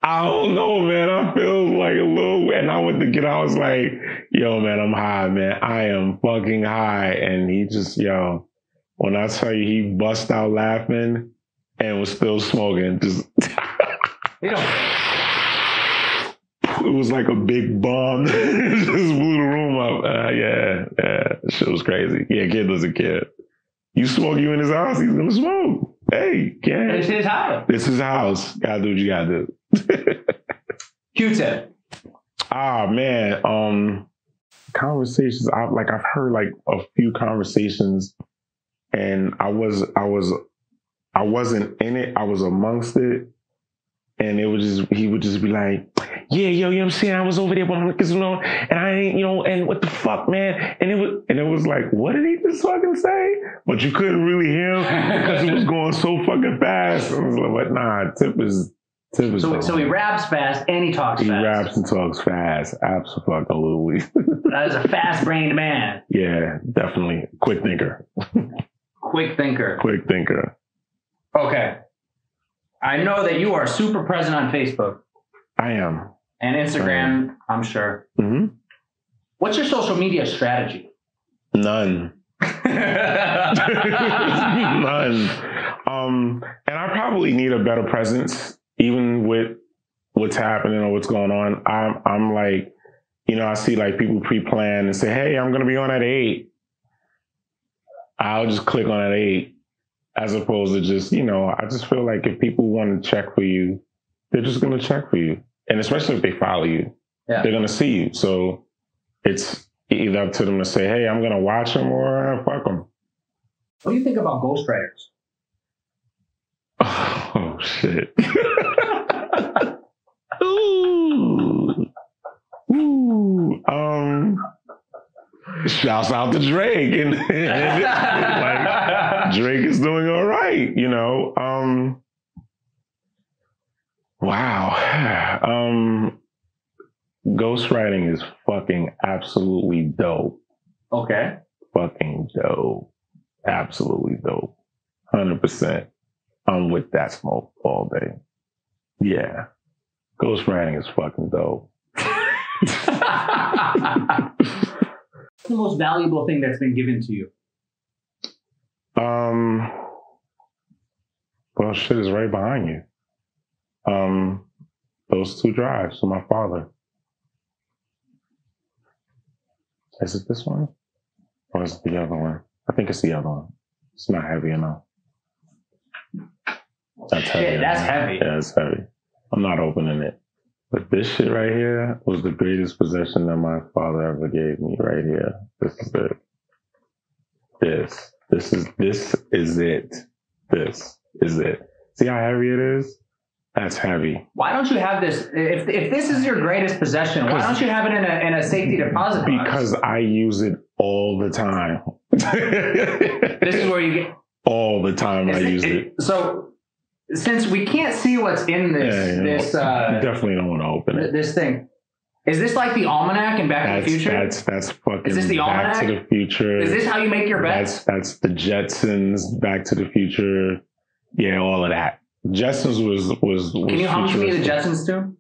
I don't know, man. I feel like a little, and I went to get. I was like, yo, man, I'm high, man. I am fucking high. And he just, yo, when I tell you he bust out laughing and was still smoking, just You know, it was like a big bomb. It just blew the room up. Uh, yeah, yeah, shit was crazy. Yeah, kid was a kid. You smoke you in his house, he's gonna smoke. Hey, it's kid, his house. this is his house. Gotta do what you gotta do. Q-tip. Ah man, um, conversations. I've like I've heard like a few conversations, and I was I was I wasn't in it. I was amongst it, and it was just he would just be like, "Yeah, yo, you know what I'm saying? I was over there with my niggas, you know, and I ain't, you know, and what the fuck, man?" And it was and it was like, "What did he just fucking say?" But you couldn't really hear him because it was going so fucking fast. I was like, "But nah, Tip is." So, so he raps fast and he talks fast. He fast. raps and talks fast. Absolutely. That is a fast-brained man, yeah, definitely. Quick thinker. quick thinker. Quick thinker. Okay. I know that you are super present on Facebook I am. and Instagram. I'm sure. hmm What's your social media strategy? None. None. Um, and I probably need a better presence, even with what's happening or what's going on. I'm, I'm like, you know, I see like people pre-plan and say, "Hey, I'm going to be on at eight. I'll just click on at eight, as opposed to just, you know, I just feel like if people want to check for you, they're just going to check for you, and especially if they follow you, Yeah. they're going to see you. So it's either up to them to say, "Hey, I'm going to watch them," or "Fuck them." What do you think about ghostwriters? Oh shit. Ooh. Ooh. Um shouts out to Drake and, and like Drake is doing all right, you know. Um wow. Um ghostwriting is fucking absolutely dope. Okay. Fucking dope. Absolutely dope. Hundred percent. I'm with that smoke all day. Yeah. Ghost Ghostwriting is fucking dope. What's the most valuable thing that's been given to you? Um, well, shit is right behind you. Um, those two drives from my father. Is it this one? Or is it the other one? I think it's the other one. It's not heavy enough. That's heavy. Shit, that's heavy. Yeah, it's heavy. I'm not opening it. But this shit right here was the greatest possession that my father ever gave me right here. This is it. This. This is this is it. This is it. See how heavy it is? That's heavy. Why don't you have this? If, if this is your greatest possession, why don't you have it in a, in a safety deposit box? Because I use it all the time. this is where you get. all the time I it- use it. it- So, since we can't see what's in this Yeah, you know, this you uh, definitely don't want to open it. this thing, is this like the almanac in Back to the Future? that's that's fucking Is this the Back to the Future. is this how you make your That's bets? that's the Jetsons, Back to the Future. Yeah, all of that. Jetsons was was. was Can you hum for me the. Jetsons too?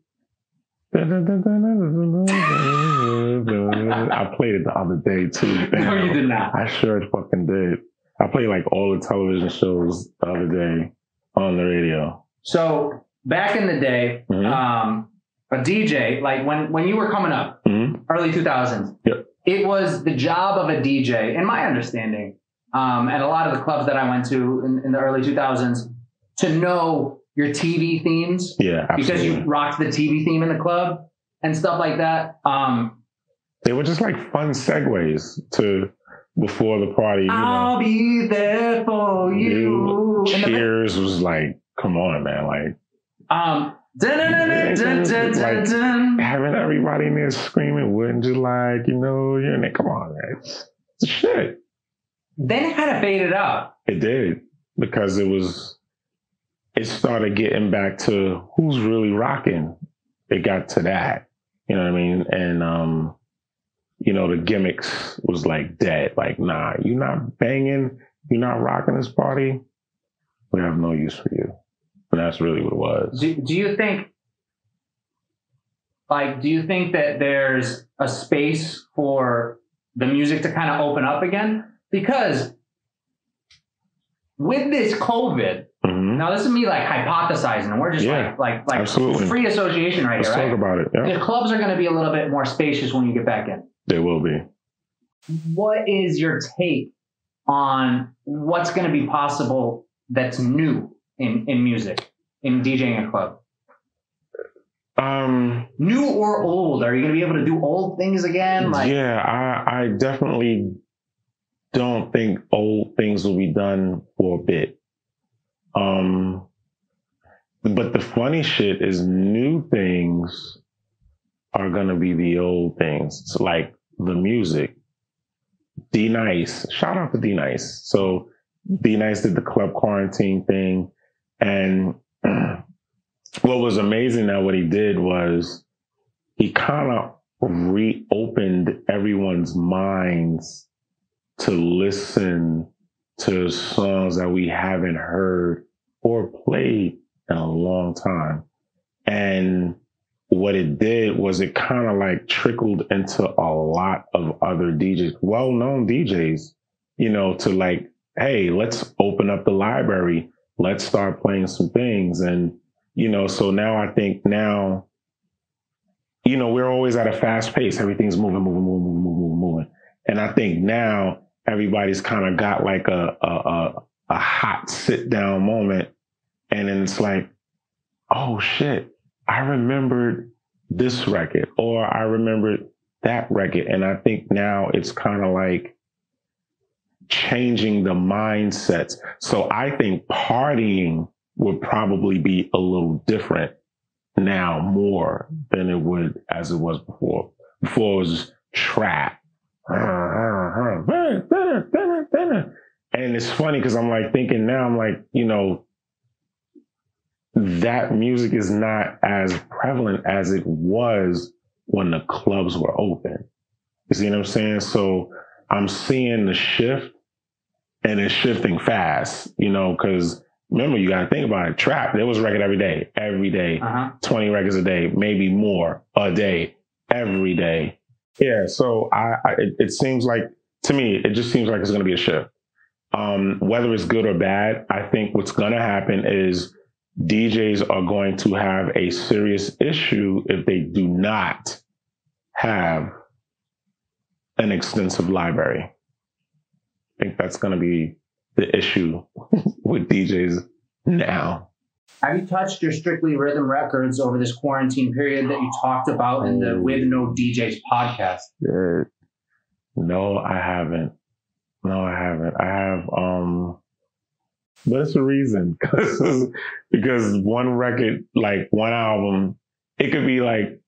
I played it the other day too. No, you did not. I sure fucking did. I played like all the television shows the other day on the radio. So back in the day, Mhm. um, a DJ, like when when you were coming up, Mhm. early 2000s, Yep. it was the job of a DJ, in my understanding, um, and a lot of the clubs that I went to in, in the early 2000s, to know your TV themes Yeah, because you rocked the TV theme in the club and stuff like that. Um, they were just like fun segues to before the party. You I'll be there for you. Cheers was like, come on, man. Like, um, dun, dun, dun, like having everybody in there screaming, wouldn't you like, you know, you're in there, come on, man. It's, it's shit. Then it kind of faded up. It did because it was, it started getting back to who's really rocking. It got to that, you know what I mean? And, um, you know, the gimmicks was like dead. Like, nah, you're not banging, you're not rocking this party. We have no use for you. And that's really what it was. Do, do you think, like, do you think that there's a space for the music to kind of open up again? Because with this COVID, now this is me like hypothesizing, and we're just Yeah, like like like absolutely. free association right Let's here, talk right? about it. Yeah, The clubs are going to be a little bit more spacious when you get back in. they will be. What is your take on what's going to be possible that's new in, in music, in DJing a club? Um, New or old? Are you going to be able to do old things again? Like, yeah, I, I definitely don't think old things will be done for a bit. Um, but the funny shit is new things are gonna be the old things. So like the music. D Nice, shout out to D Nice. So D Nice did the club quarantine thing, and what was amazing now what he did was he kind of reopened everyone's minds to listen to songs that we haven't heard or played in a long time. And what it did was it kind of like trickled into a lot of other DJs, well known DJs, you know, to like, hey, let's open up the library. Let's start playing some things. And, you know, so now I think now, you know, we're always at a fast pace. Everything's moving, moving, moving, moving, moving, moving. And I think now everybody's kind of got like a, a, a, a hot sit down moment. And then it's like, oh shit, I remembered this record or I remembered that record. And I think now it's kind of like changing the mindsets. So I think partying would probably be a little different now more than it would as it was before. Before it was just trap. it's funny because I'm like thinking now, I'm like, you know, that music is not as prevalent as it was when the clubs were open. You see what I'm saying? So I'm seeing the shift and it's shifting fast, you know, because remember, you got to think about it. Trap, there was a record every day, every day, Uh-huh. 20 records a day, maybe more a day, every day. Yeah. So I, I it, it seems like, to me, it just seems like it's going to be a shift. Um, whether it's good or bad, I think what's going to happen is DJs are going to have a serious issue if they do not have an extensive library. I think that's going to be the issue with DJs now. Have you touched your Strictly Rhythm records over this quarantine period that you talked about in the With No DJs podcast? No, I haven't. No, I haven't. I have, um, but it's a reason because because one record, like one album, it could be like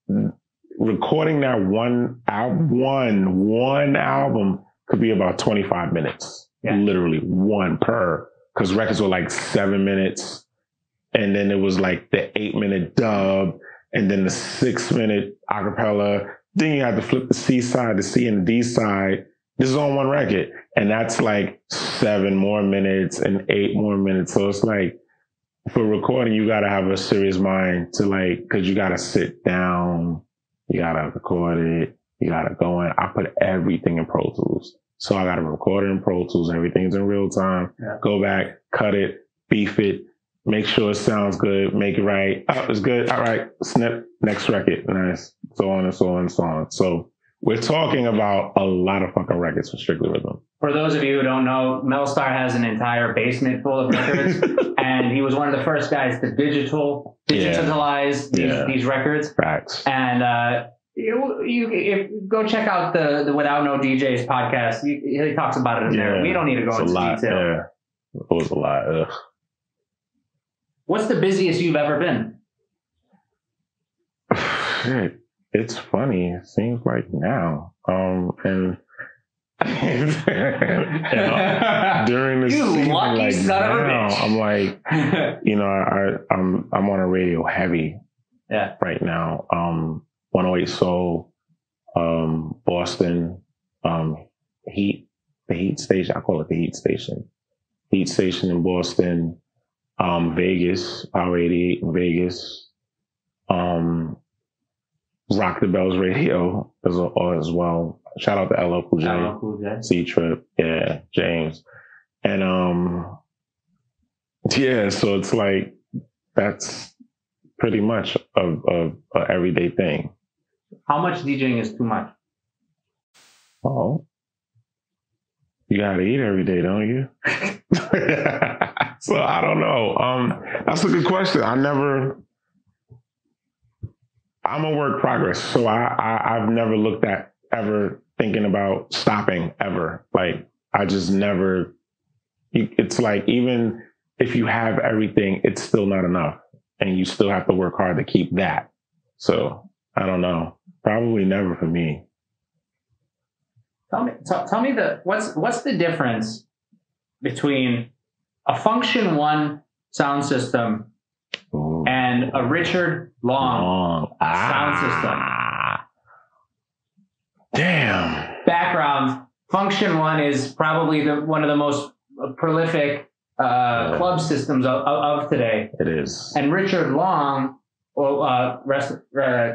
recording that one album, one one album could be about twenty five minutes, Yeah. literally one per. Because records were like seven minutes, and then it was like the eight minute dub, and then the six minute acapella. Then you had to flip the C side, the C and the D side. This is on one record, and that's like seven more minutes and eight more minutes. So it's like for recording, you got to have a serious mind to like, because you got to sit down, you got to record it, you got to go in. I put everything in Pro Tools, so I got to record it in Pro Tools. Everything's in real time. Yeah. Go back, cut it, beef it, make sure it sounds good, make it right. Oh, it's good. All right, snip, next record, nice. So on and so on and so on. So we're talking about a lot of fucking records for Strictly Rhythm. For those of you who don't know, Mell Melstar has an entire basement full of records, and he was one of the first guys to digital Yeah. digitalize these, Yeah. these records. Facts. And uh, you, you if, go check out the, the Without No DJs podcast. He, he talks about it in there. We don't need to go It's into lot. detail. Yeah. It was a lot. Ugh. What's the busiest you've ever been? Shit, it's funny. It seems like now. Um, and during the You season, like son of a now, bitch. I'm like, you know, I, I'm I'm on a radio heavy yeah. right now. Um, 108 Soul, um, Boston, um, Heat, the Heat Station. I call it the Heat Station. Heat Station in Boston, um, Vegas, Power 88 in Vegas, um, Rock the Bells Radio as, as well. Shout out to LL Cool J. LL Cool J. C Trip, yeah, James. And um yeah, so it's like that's pretty much a, a, a everyday thing. How much DJing is too much? Oh. You gotta eat every day, don't you? so I don't know. Um that's a good question. I never I'm a work progress. So I, I I've never looked at ever thinking about stopping ever. Like I just never it's like even if you have everything, it's still not enough. And you still have to work hard to keep that. So I don't know. Probably never for me. Tell me, tell, tell me the what's what's the difference between a Funktion-One sound system Ooh. and a Richard Long Long. sound Ah. Damn. background? Funktion-One is probably the one of the most prolific uh, Yeah. club systems of, of, of today, It is. and Richard Long, well, uh, rest uh,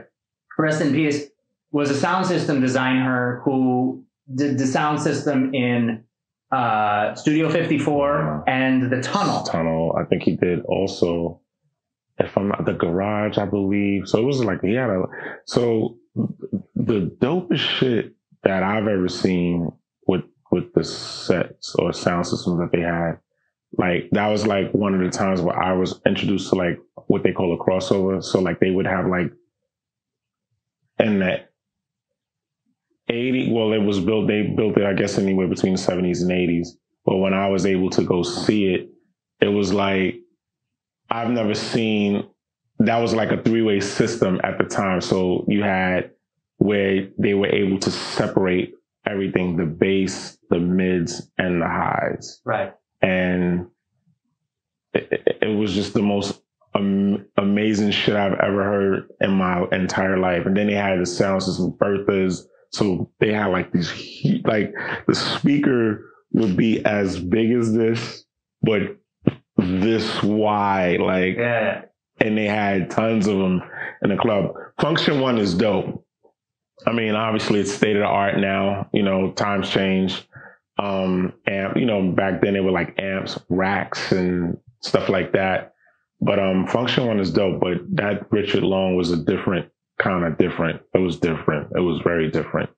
rest in peace, was a sound system designer who did the sound system in uh, Studio 54 and the Tunnel. Tunnel. I think he did also, if I'm not, the garage, I believe. So it was like, he had a, so the dopest shit that I've ever seen with, with the sets or sound systems that they had, like that was like one of the times where I was introduced to like what they call a crossover. So like they would have like, in that 80 well it was built they built it i guess anywhere between the 70s and 80s but when i was able to go see it it was like i've never seen that was like a three-way system at the time so you had where they were able to separate everything the bass the mids and the highs Right. and it, it, was just the most am- amazing shit I've ever heard in my entire life. And then they had the sound system, Berthas. So they had like these, like the speaker would be as big as this, but this wide, like, Yeah. and they had tons of them in the club. Funktion-One is dope. I mean, obviously it's state of the art now. You know, times change. Um, and you know, back then they were like amps, racks, and stuff like that. But um, Funktion-One is dope. But that Richard Long was a different kind of different. It was different. It was very different,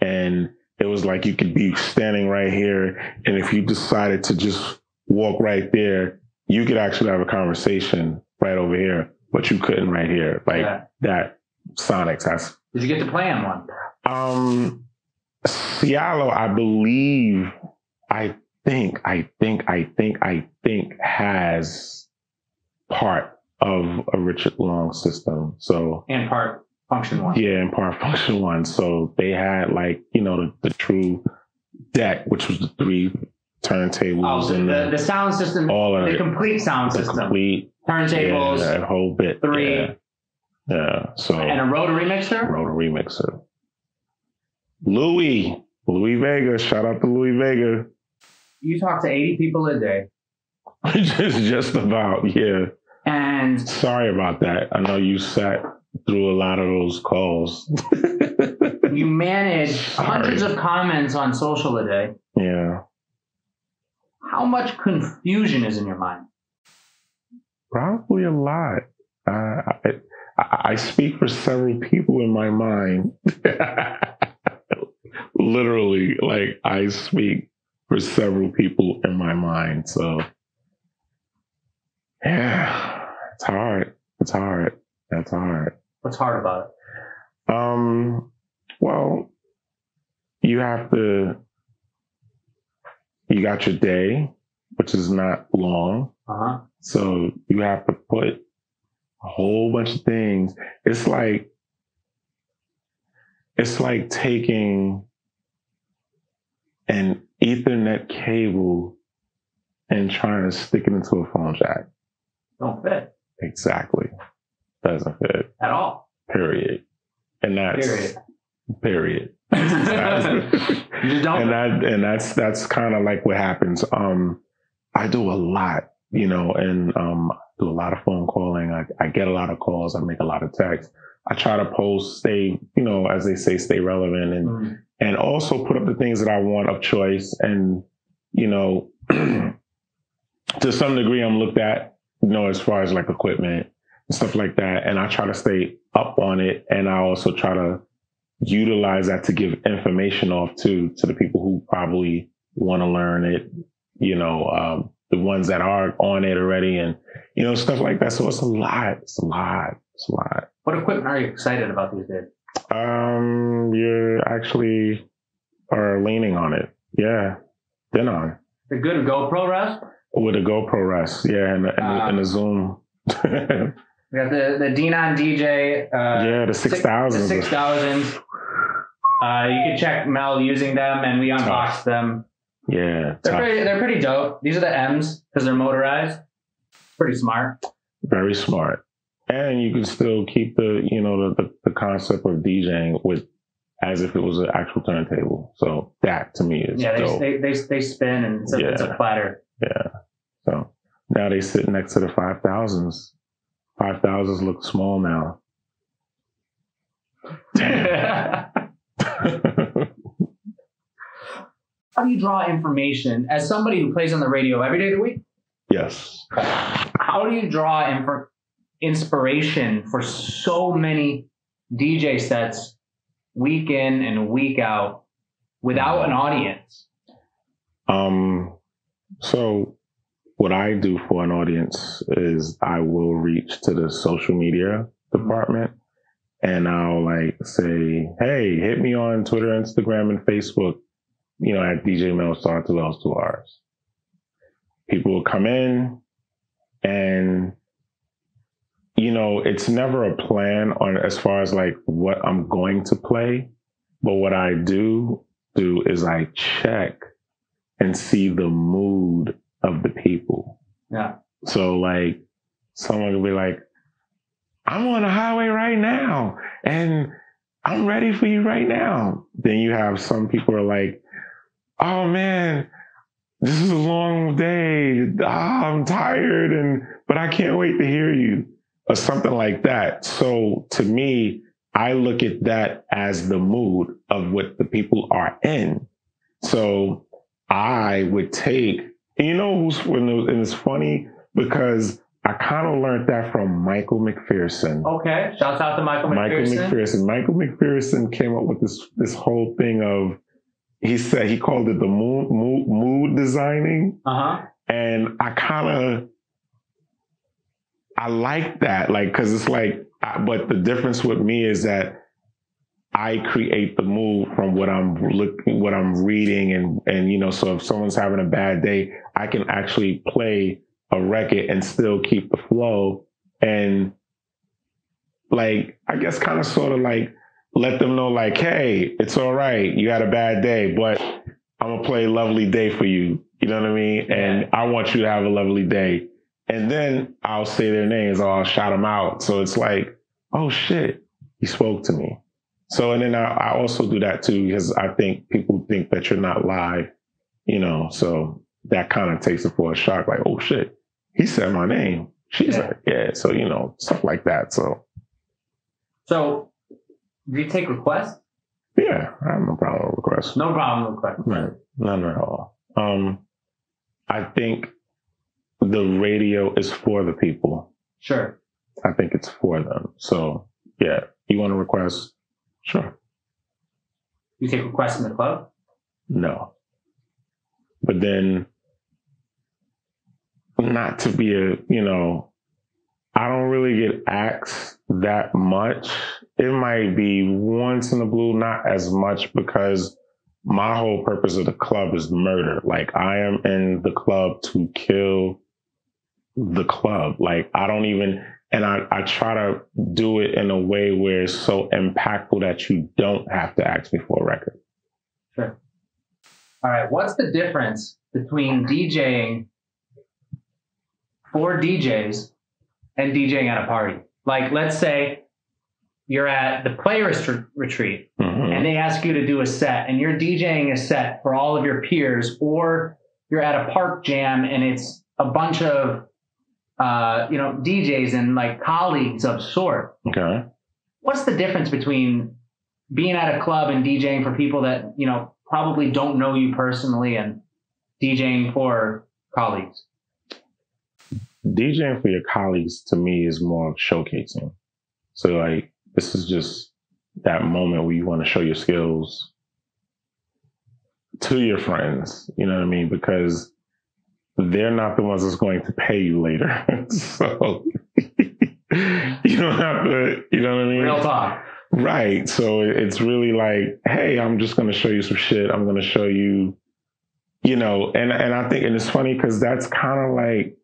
and it was like you could be standing right here, and if you decided to just walk right there, you could actually have a conversation right over here, but you couldn't right here. Like Yeah. that Sonics has Did you get to play on one? um Cielo, I believe I think, I think, I think, I think has part of a Richard Long system. So And part Funktion-One. yeah, and part Funktion-One. So they had like, you know, the, the true deck, which was the three turntables Oh, and the, the, sound system, all of the it. complete sound the system, complete turntables, yeah, that whole bit. three. Yeah. yeah. So and a rotary mixer. rotary mixer. Louie, Louie Vega, shout out to Louie Vega. You talk to 80 people a day, just, just about, yeah. and Sorry about that. I know you sat through a lot of those calls. you manage Sorry. hundreds of comments on social a day. yeah, How much confusion is in your mind? probably a lot. Uh, I, I, I speak for several people in my mind. Literally, like I speak for several people in my mind. So, yeah, it's hard. It's hard. That's hard. What's hard about it? Um, well, you have to, you got your day, which is not long. Uh huh. So you have to put a whole bunch of things. It's like, it's like taking an ethernet cable and trying to stick it into a phone jack. Don't fit Exactly. Doesn't fit. at all. Period. And that's Period. period. You don't. and that and that's that's kind of like what happens. Um, I do a lot, you know, and um, I do a lot of phone calling. I, I get a lot of calls. I make a lot of texts. I try to post, stay, you know, as they say, stay relevant, and Mm. and also put up the things that I want of choice. And you know, to some degree, I'm looked at, you know, as far as like equipment and stuff like that. And I try to stay up on it, and I also try to utilize that to give information off to to the people who probably want to learn it. You know, um, the ones that are on it already, and you know, stuff like that. So it's a lot. It's a lot. It's a lot. What equipment are you excited about these days? Um, you're actually are leaning on it. Yeah, Denon The good GoPro rest. with a GoPro rest. Yeah, and, and, a- and a Zoom. yeah, We got the the Denon DJ. Uh, the six thousand. The six thousand. Uh, you can check Mell using them, and we unboxed them. Yeah, They're tough. pretty. They're pretty dope. These are the M's because they're motorized. Pretty smart. very smart. And you can still keep the, you know, the, the, the concept of DJing with as if it was an actual turntable. So that to me is Yeah, they, they they they spin and it's a, it's a platter. yeah. So now they sit next to the five thousands. Five thousands look small now. How do you draw information as somebody who plays on the radio every day of the week? yes. How do you draw infor- inspiration for so many DJ sets week in and week out without an audience? Um, so what I do for an audience is I will reach to the social media department and I'll like say, Hey, hit me on Twitter, Instagram, and Facebook, you know, at DJ Mell Starr two L's two R's. People will come in and you know, it's never a plan on as far as like what I'm going to play, but what I do do is I check and see the mood of the people. Yeah. So like someone will be like, I'm on the highway right now and I'm ready for you right now. Then you have some people are like, oh man, this is a long day. Ah, I'm tired and but I can't wait to hear you. Or something like that. So to me, I look at that as the mood of what the people are in. So I would take, you know who's and it's funny because I kind of learned that from Michael McPherson. Okay. Shouts out to Michael Michael McPherson. Michael McPherson. Michael McPherson came up with this this whole thing of he said he called it the mood mood, mood designing, Uh huh. and I kind of I like that, like because it's like, I- but the difference with me is that I create the mood from what I'm looking, what I'm reading, and and you know, so if someone's having a bad day, I can actually play a record and still keep the flow and like I guess kind of sort of like let them know like, hey, it's all right. You had a bad day, but I'm gonna play lovely day for you. You know what I mean? And I want you to have a lovely day. And then I'll say their names or I'll shout them out. So it's like, oh shit, he spoke to me. So and then I, I also do that too because I think people think that you're not live, you know. So that kind of takes it for a shock, like, oh shit, he said my name. She's Yeah. like, yeah. So you know, stuff like that. So So, do you take requests? yeah, I have no problem with requests. No problem with requests. No, none at all. Um, I think the radio is for the people. Sure. I think it's for them. So yeah, you want to request? Sure. You take requests in the club? No. But then, not to be a, you know, I don't really get asked that much. It might be once in a blue, not as much because my whole purpose of the club is murder. Like I am in the club to kill the club. Like I don't even, and I, I try to do it in a way where it's so impactful that you don't have to ask me for a record. Sure. All right. What's the difference between DJing for DJs and DJing at a party? Like, let's say you're at the playlist Ret- retreat Mhm. and they ask you to do a set and you're DJing a set for all of your peers, or you're at a park jam and it's a bunch of, uh, you know, DJs and like colleagues of sort. Okay. What's the difference between being at a club and DJing for people that, you know, probably don't know you personally and DJing for colleagues? DJing for your colleagues to me is more showcasing. So like this is just that moment where you want to show your skills to your friends, you know what I mean? Because they're not the ones that's going to pay you later. so you don't have to, you know what I mean? Real talk. Right. So it's really like, hey, I'm just going to show you some shit. I'm going to show you, you know, and, and I think, and it's funny because that's kind of like,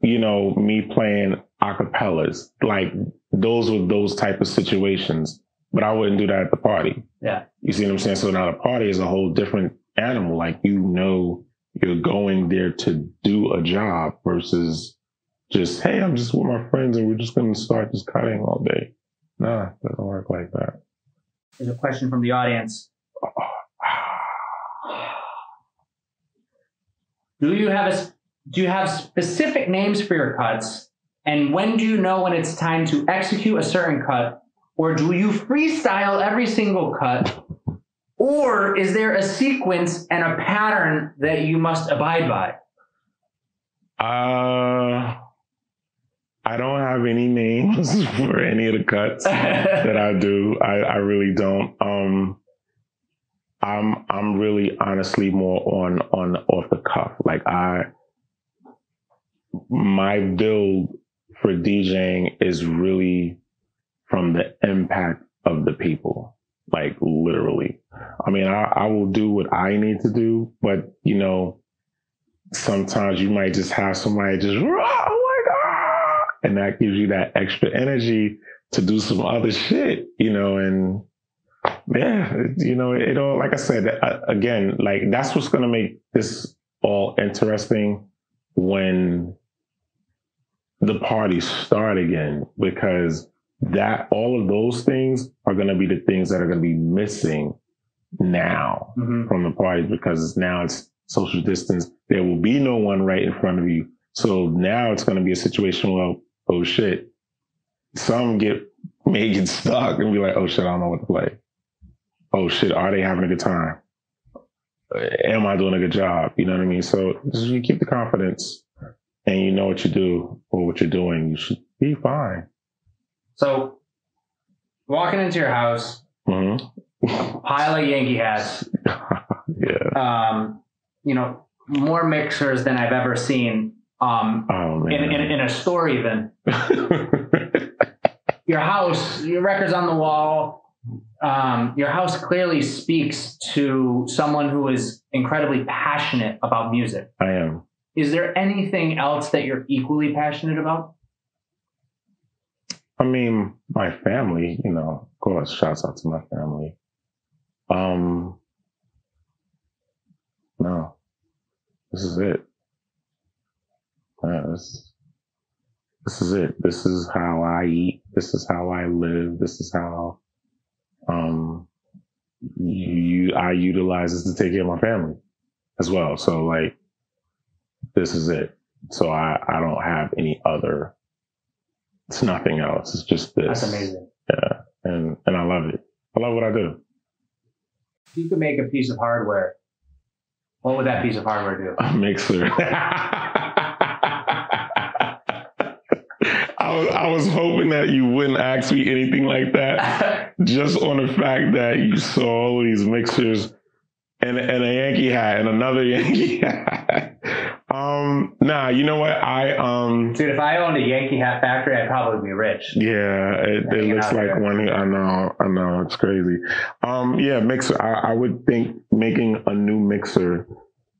you know, me playing acapellas. Like those were those type of situations, but I wouldn't do that at the party. Yeah. You see what I'm saying? So now the party is a whole different animal. Like, you know, you're going there to do a job versus just, hey, I'm just with my friends and we're just going to start just cutting all day. Nah, it doesn't work like that. There's a question from the audience. Do you have a, do you have specific names for your cuts? And when do you know when it's time to execute a certain cut? Or do you freestyle every single cut? Or is there a sequence and a pattern that you must abide by? Uh, I don't have any names for any of the cuts that I do. I, I really don't. Um, I'm I'm really honestly more on on off the cuff. Like I, my build for DJing is really from the impact of the people. Like literally. I mean, I, I will do what I need to do, but you know, sometimes you might just have somebody just, oh my God, and that gives you that extra energy to do some other shit, you know, and yeah, you know, it all, like I said, uh, again, like that's what's going to make this all interesting when the parties start again because that all of those things are going to be the things that are going to be missing now Mhm. from the parties because now it's social distance. There will be no one right in front of you. So now it's going to be a situation where, oh shit, some get may get stuck and be like, oh shit, I don't know what to play. Oh shit, are they having a good time? Am I doing a good job? You know what I mean? So just you keep the confidence and you know what you do what you're doing, you should be fine. So, walking into your house, hmm pile of Yankee hats, yeah. um, you know, more mixers than I've ever seen. Um, Oh in, in, in a store, even your house, your records on the wall. Um, your house clearly speaks to someone who is incredibly passionate about music. I am. Is there anything else that you're equally passionate about? I mean, my family, you know, of course, shouts out to my family. Um, no, this is it. Yeah, this, this is it. This is how I eat. This is how I live. This is how, um, you, I utilize this to take care of my family as well. So like, this is it. So I, I don't have any other it's nothing else. It's just this. That's amazing. Yeah. And and I love it. I love what I do. If you could make a piece of hardware, what would that piece of hardware do? A mixer. I was, hoping that you wouldn't ask me anything like that, just on the fact that you saw all these mixers and, and a Yankee hat and another Yankee hat. Um, nah, you know what? I um, Dude, if I owned a Yankee hat factory, I'd probably be rich. Yeah, it, it looks like there. one. I know, I know, it's crazy. Um, yeah, mixer. I, I would think making a new mixer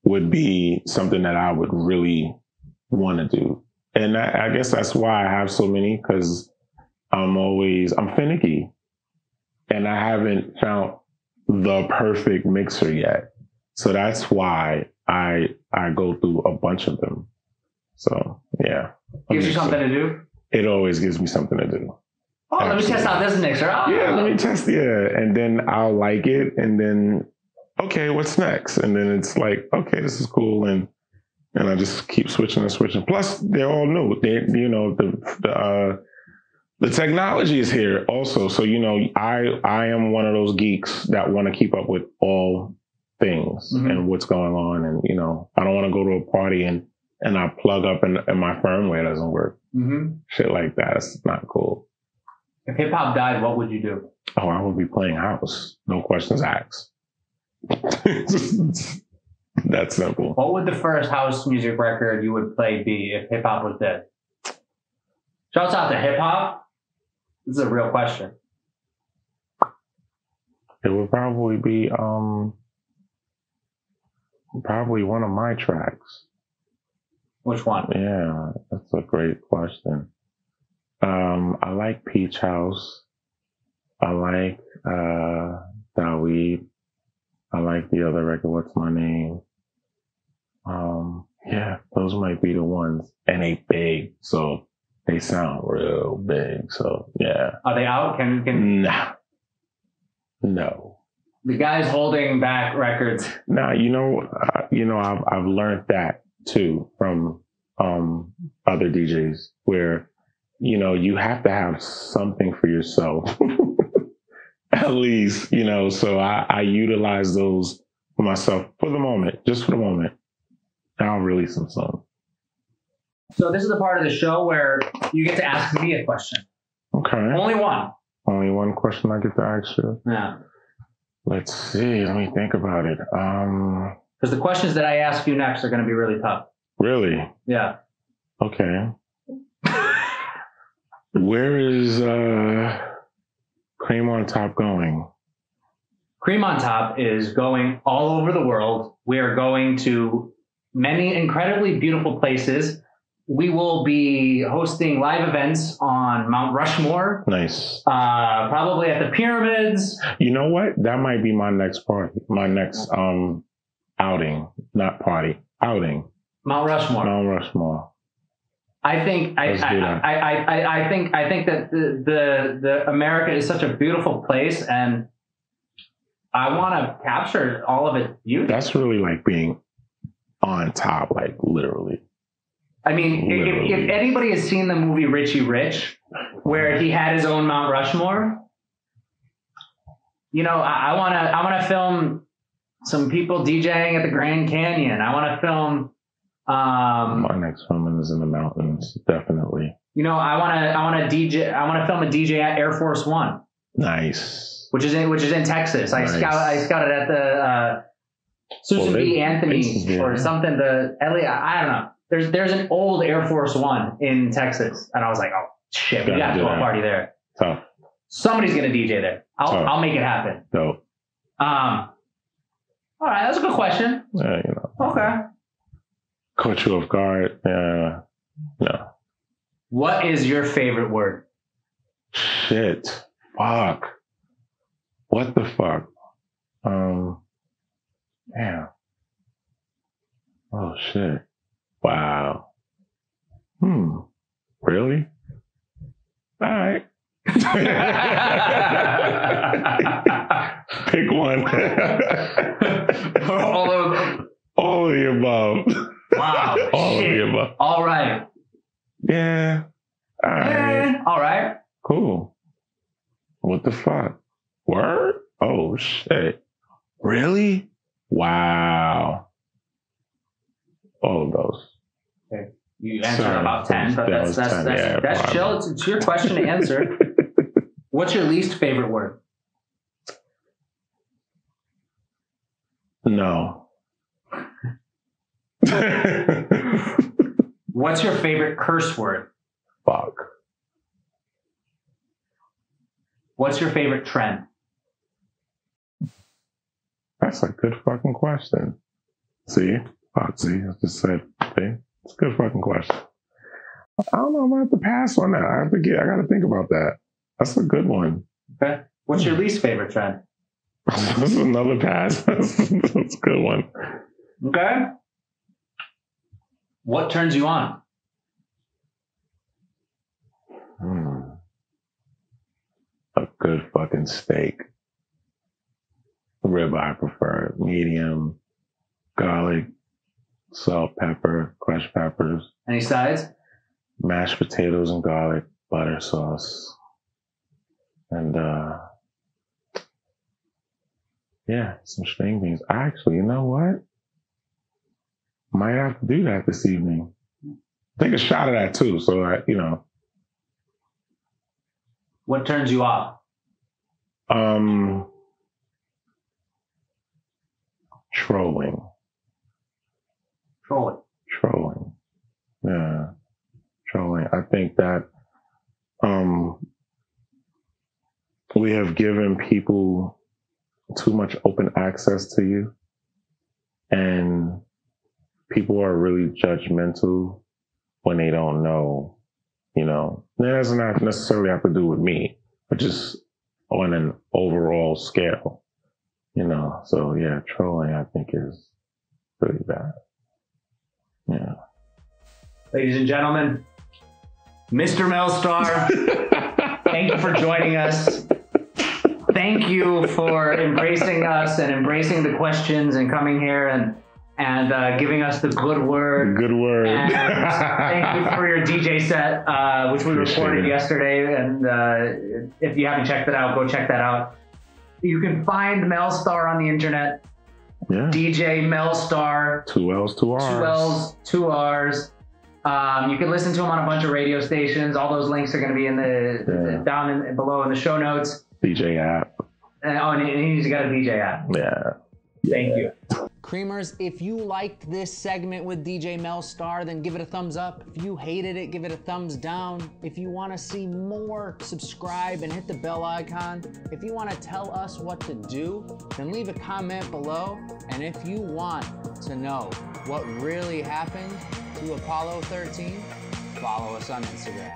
would be something that I would really want to do, and I, I guess that's why I have so many because I'm always I'm finicky, and I haven't found the perfect mixer yet. So that's why I I go through a bunch of them. So yeah, Gives you something to do. It always gives me something to do. Oh, let me test out this mixer. Oh. Yeah, let me test. Yeah, and then I'll like it, and then okay, what's next? And then it's like, okay, this is cool, and and I just keep switching and switching. Plus, they're all new. They, you know, the the uh, the technology is here also. So you know, I I am one of those geeks that want to keep up with all things Mhm. and what's going on, and you know, I don't want to go to a party and and I plug up and, and my firmware doesn't work. hmm Shit like that. It's not cool. If hip hop died, what would you do? Oh, I would be playing house. No questions asked. that simple. What would the first house music record you would play be if hip hop was dead? Shouts out to hip hop. This is a real question. It would probably be um probably one of my tracks. Which one? Yeah, that's a great question. Um, I like Peach House. I like uh Daweed. I like the other record, What's My Name? Um, yeah, those might be the ones. And they big, so they sound real big. So yeah. Are they out? Can can Nah. No. The guys holding back records? Now, you know, uh, you know, I've I've learned that too from um other DJs where you know you have to have something for yourself at least you know so I, I utilize those for myself for the moment just for the moment i'll release some song So this is the part of the show where you get to ask me a question. okay Only one. only one question i get to ask you Yeah. Let's see let me think about it um Because the questions that I ask you next are going to be really tough. really Yeah. okay where is uh cream on top going Cream on Top is going all over the world. We are going to many incredibly beautiful places. We will be hosting live events on Mount Rushmore, nice uh, probably at the pyramids. You know what? That might be my next party, my next um outing, not party. outing. Mount Rushmore. Mount Rushmore. I think I, Let's do I, that. I, I, I, I think I think that the, the the America is such a beautiful place, and I want to capture all of its beauty. That's really like being on top, like literally. I mean, if, if anybody has seen the movie Richie Rich, where he had his own Mount Rushmore, you know, I want to I want to film some people DJing at the Grand Canyon. I want to film. Um, My next film is in the mountains, definitely. you know, I want to I want to DJ I want to film a DJ at Air Force One. Nice. which is in which is in Texas. I Nice. scout I scouted at the uh, Susan Well, they- B. Anthony or something. The Elliot, I don't know. There's there's an old Air Force One in Texas, and I was like, oh shit, we got to do go party there. Tough. Somebody's gonna DJ there. I'll Tough. I'll make it happen. Dope. Um, all right, that's a good question. Yeah, you know. Okay, Caught you off guard. Yeah. No. what is your favorite word? Shit. Fuck. What the fuck? Um. Damn. Oh shit. Wow. Hmm. Really? All right. Pick one. All of All of the above. wow, All of shit. the above. All right, Yeah. All right. Eh, all right. Cool. What the fuck? Word? Oh shit. Really? Wow. All of those. You answered Sorry, about ten, but that that's that's 10, that's, yeah, that's chill. It's, it's your question to answer. What's your least favorite word? No. What's your favorite curse word? fuck. What's your favorite trend? That's a good fucking question. See? Fuck, see? I just said, see? It's a good fucking question. I don't know. I'm gonna have to pass on that. I have to get. I gotta think about that. That's a good one. Okay. What's your least favorite trend? this is another pass. That's a good one. Okay. What turns you on? Hmm. A good fucking steak. Rib I prefer. Medium, garlic, salt, pepper, crushed peppers, Any sides? mashed potatoes and garlic, butter sauce. And uh yeah, some string beans. Actually, you know what? Might have to do that this evening. Take a shot of that too, so I, you know. What turns you off? Um, trolling, Trolling. trolling, yeah, trolling. I think that um, we have given people too much open access to you, and people are really judgmental when they don't know. You know, that doesn't necessarily have to do with me, but just on an overall scale. You know, so yeah, trolling I think is really bad. Yeah. Ladies and gentlemen, Mr. Mell Starr, thank you for joining us. Thank you for embracing us and embracing the questions and coming here and and uh, giving us the good word. Good word. And thank you for your DJ set, uh, which we Appreciate recorded it. yesterday. And uh, if you haven't checked it out, go check that out. You can find Mell Starr on the internet. Yeah. DJ Mell Starr, Two L's, two R's. two L's, two R's. Um, you can listen to him on a bunch of radio stations. All those links are going to be in the Yeah. down in, below in the show notes. DJ app. And, oh, and he's got a DJ app. Yeah. Thank you. Creamers, if you liked this segment with DJ Mell Starr, then give it a thumbs up. If you hated it, give it a thumbs down. If you want to see more, subscribe and hit the bell icon. If you want to tell us what to do, then leave a comment below. And if you want to know what really happened to Apollo 13, follow us on Instagram.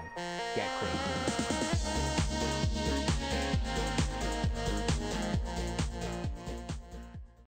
Get Creamer.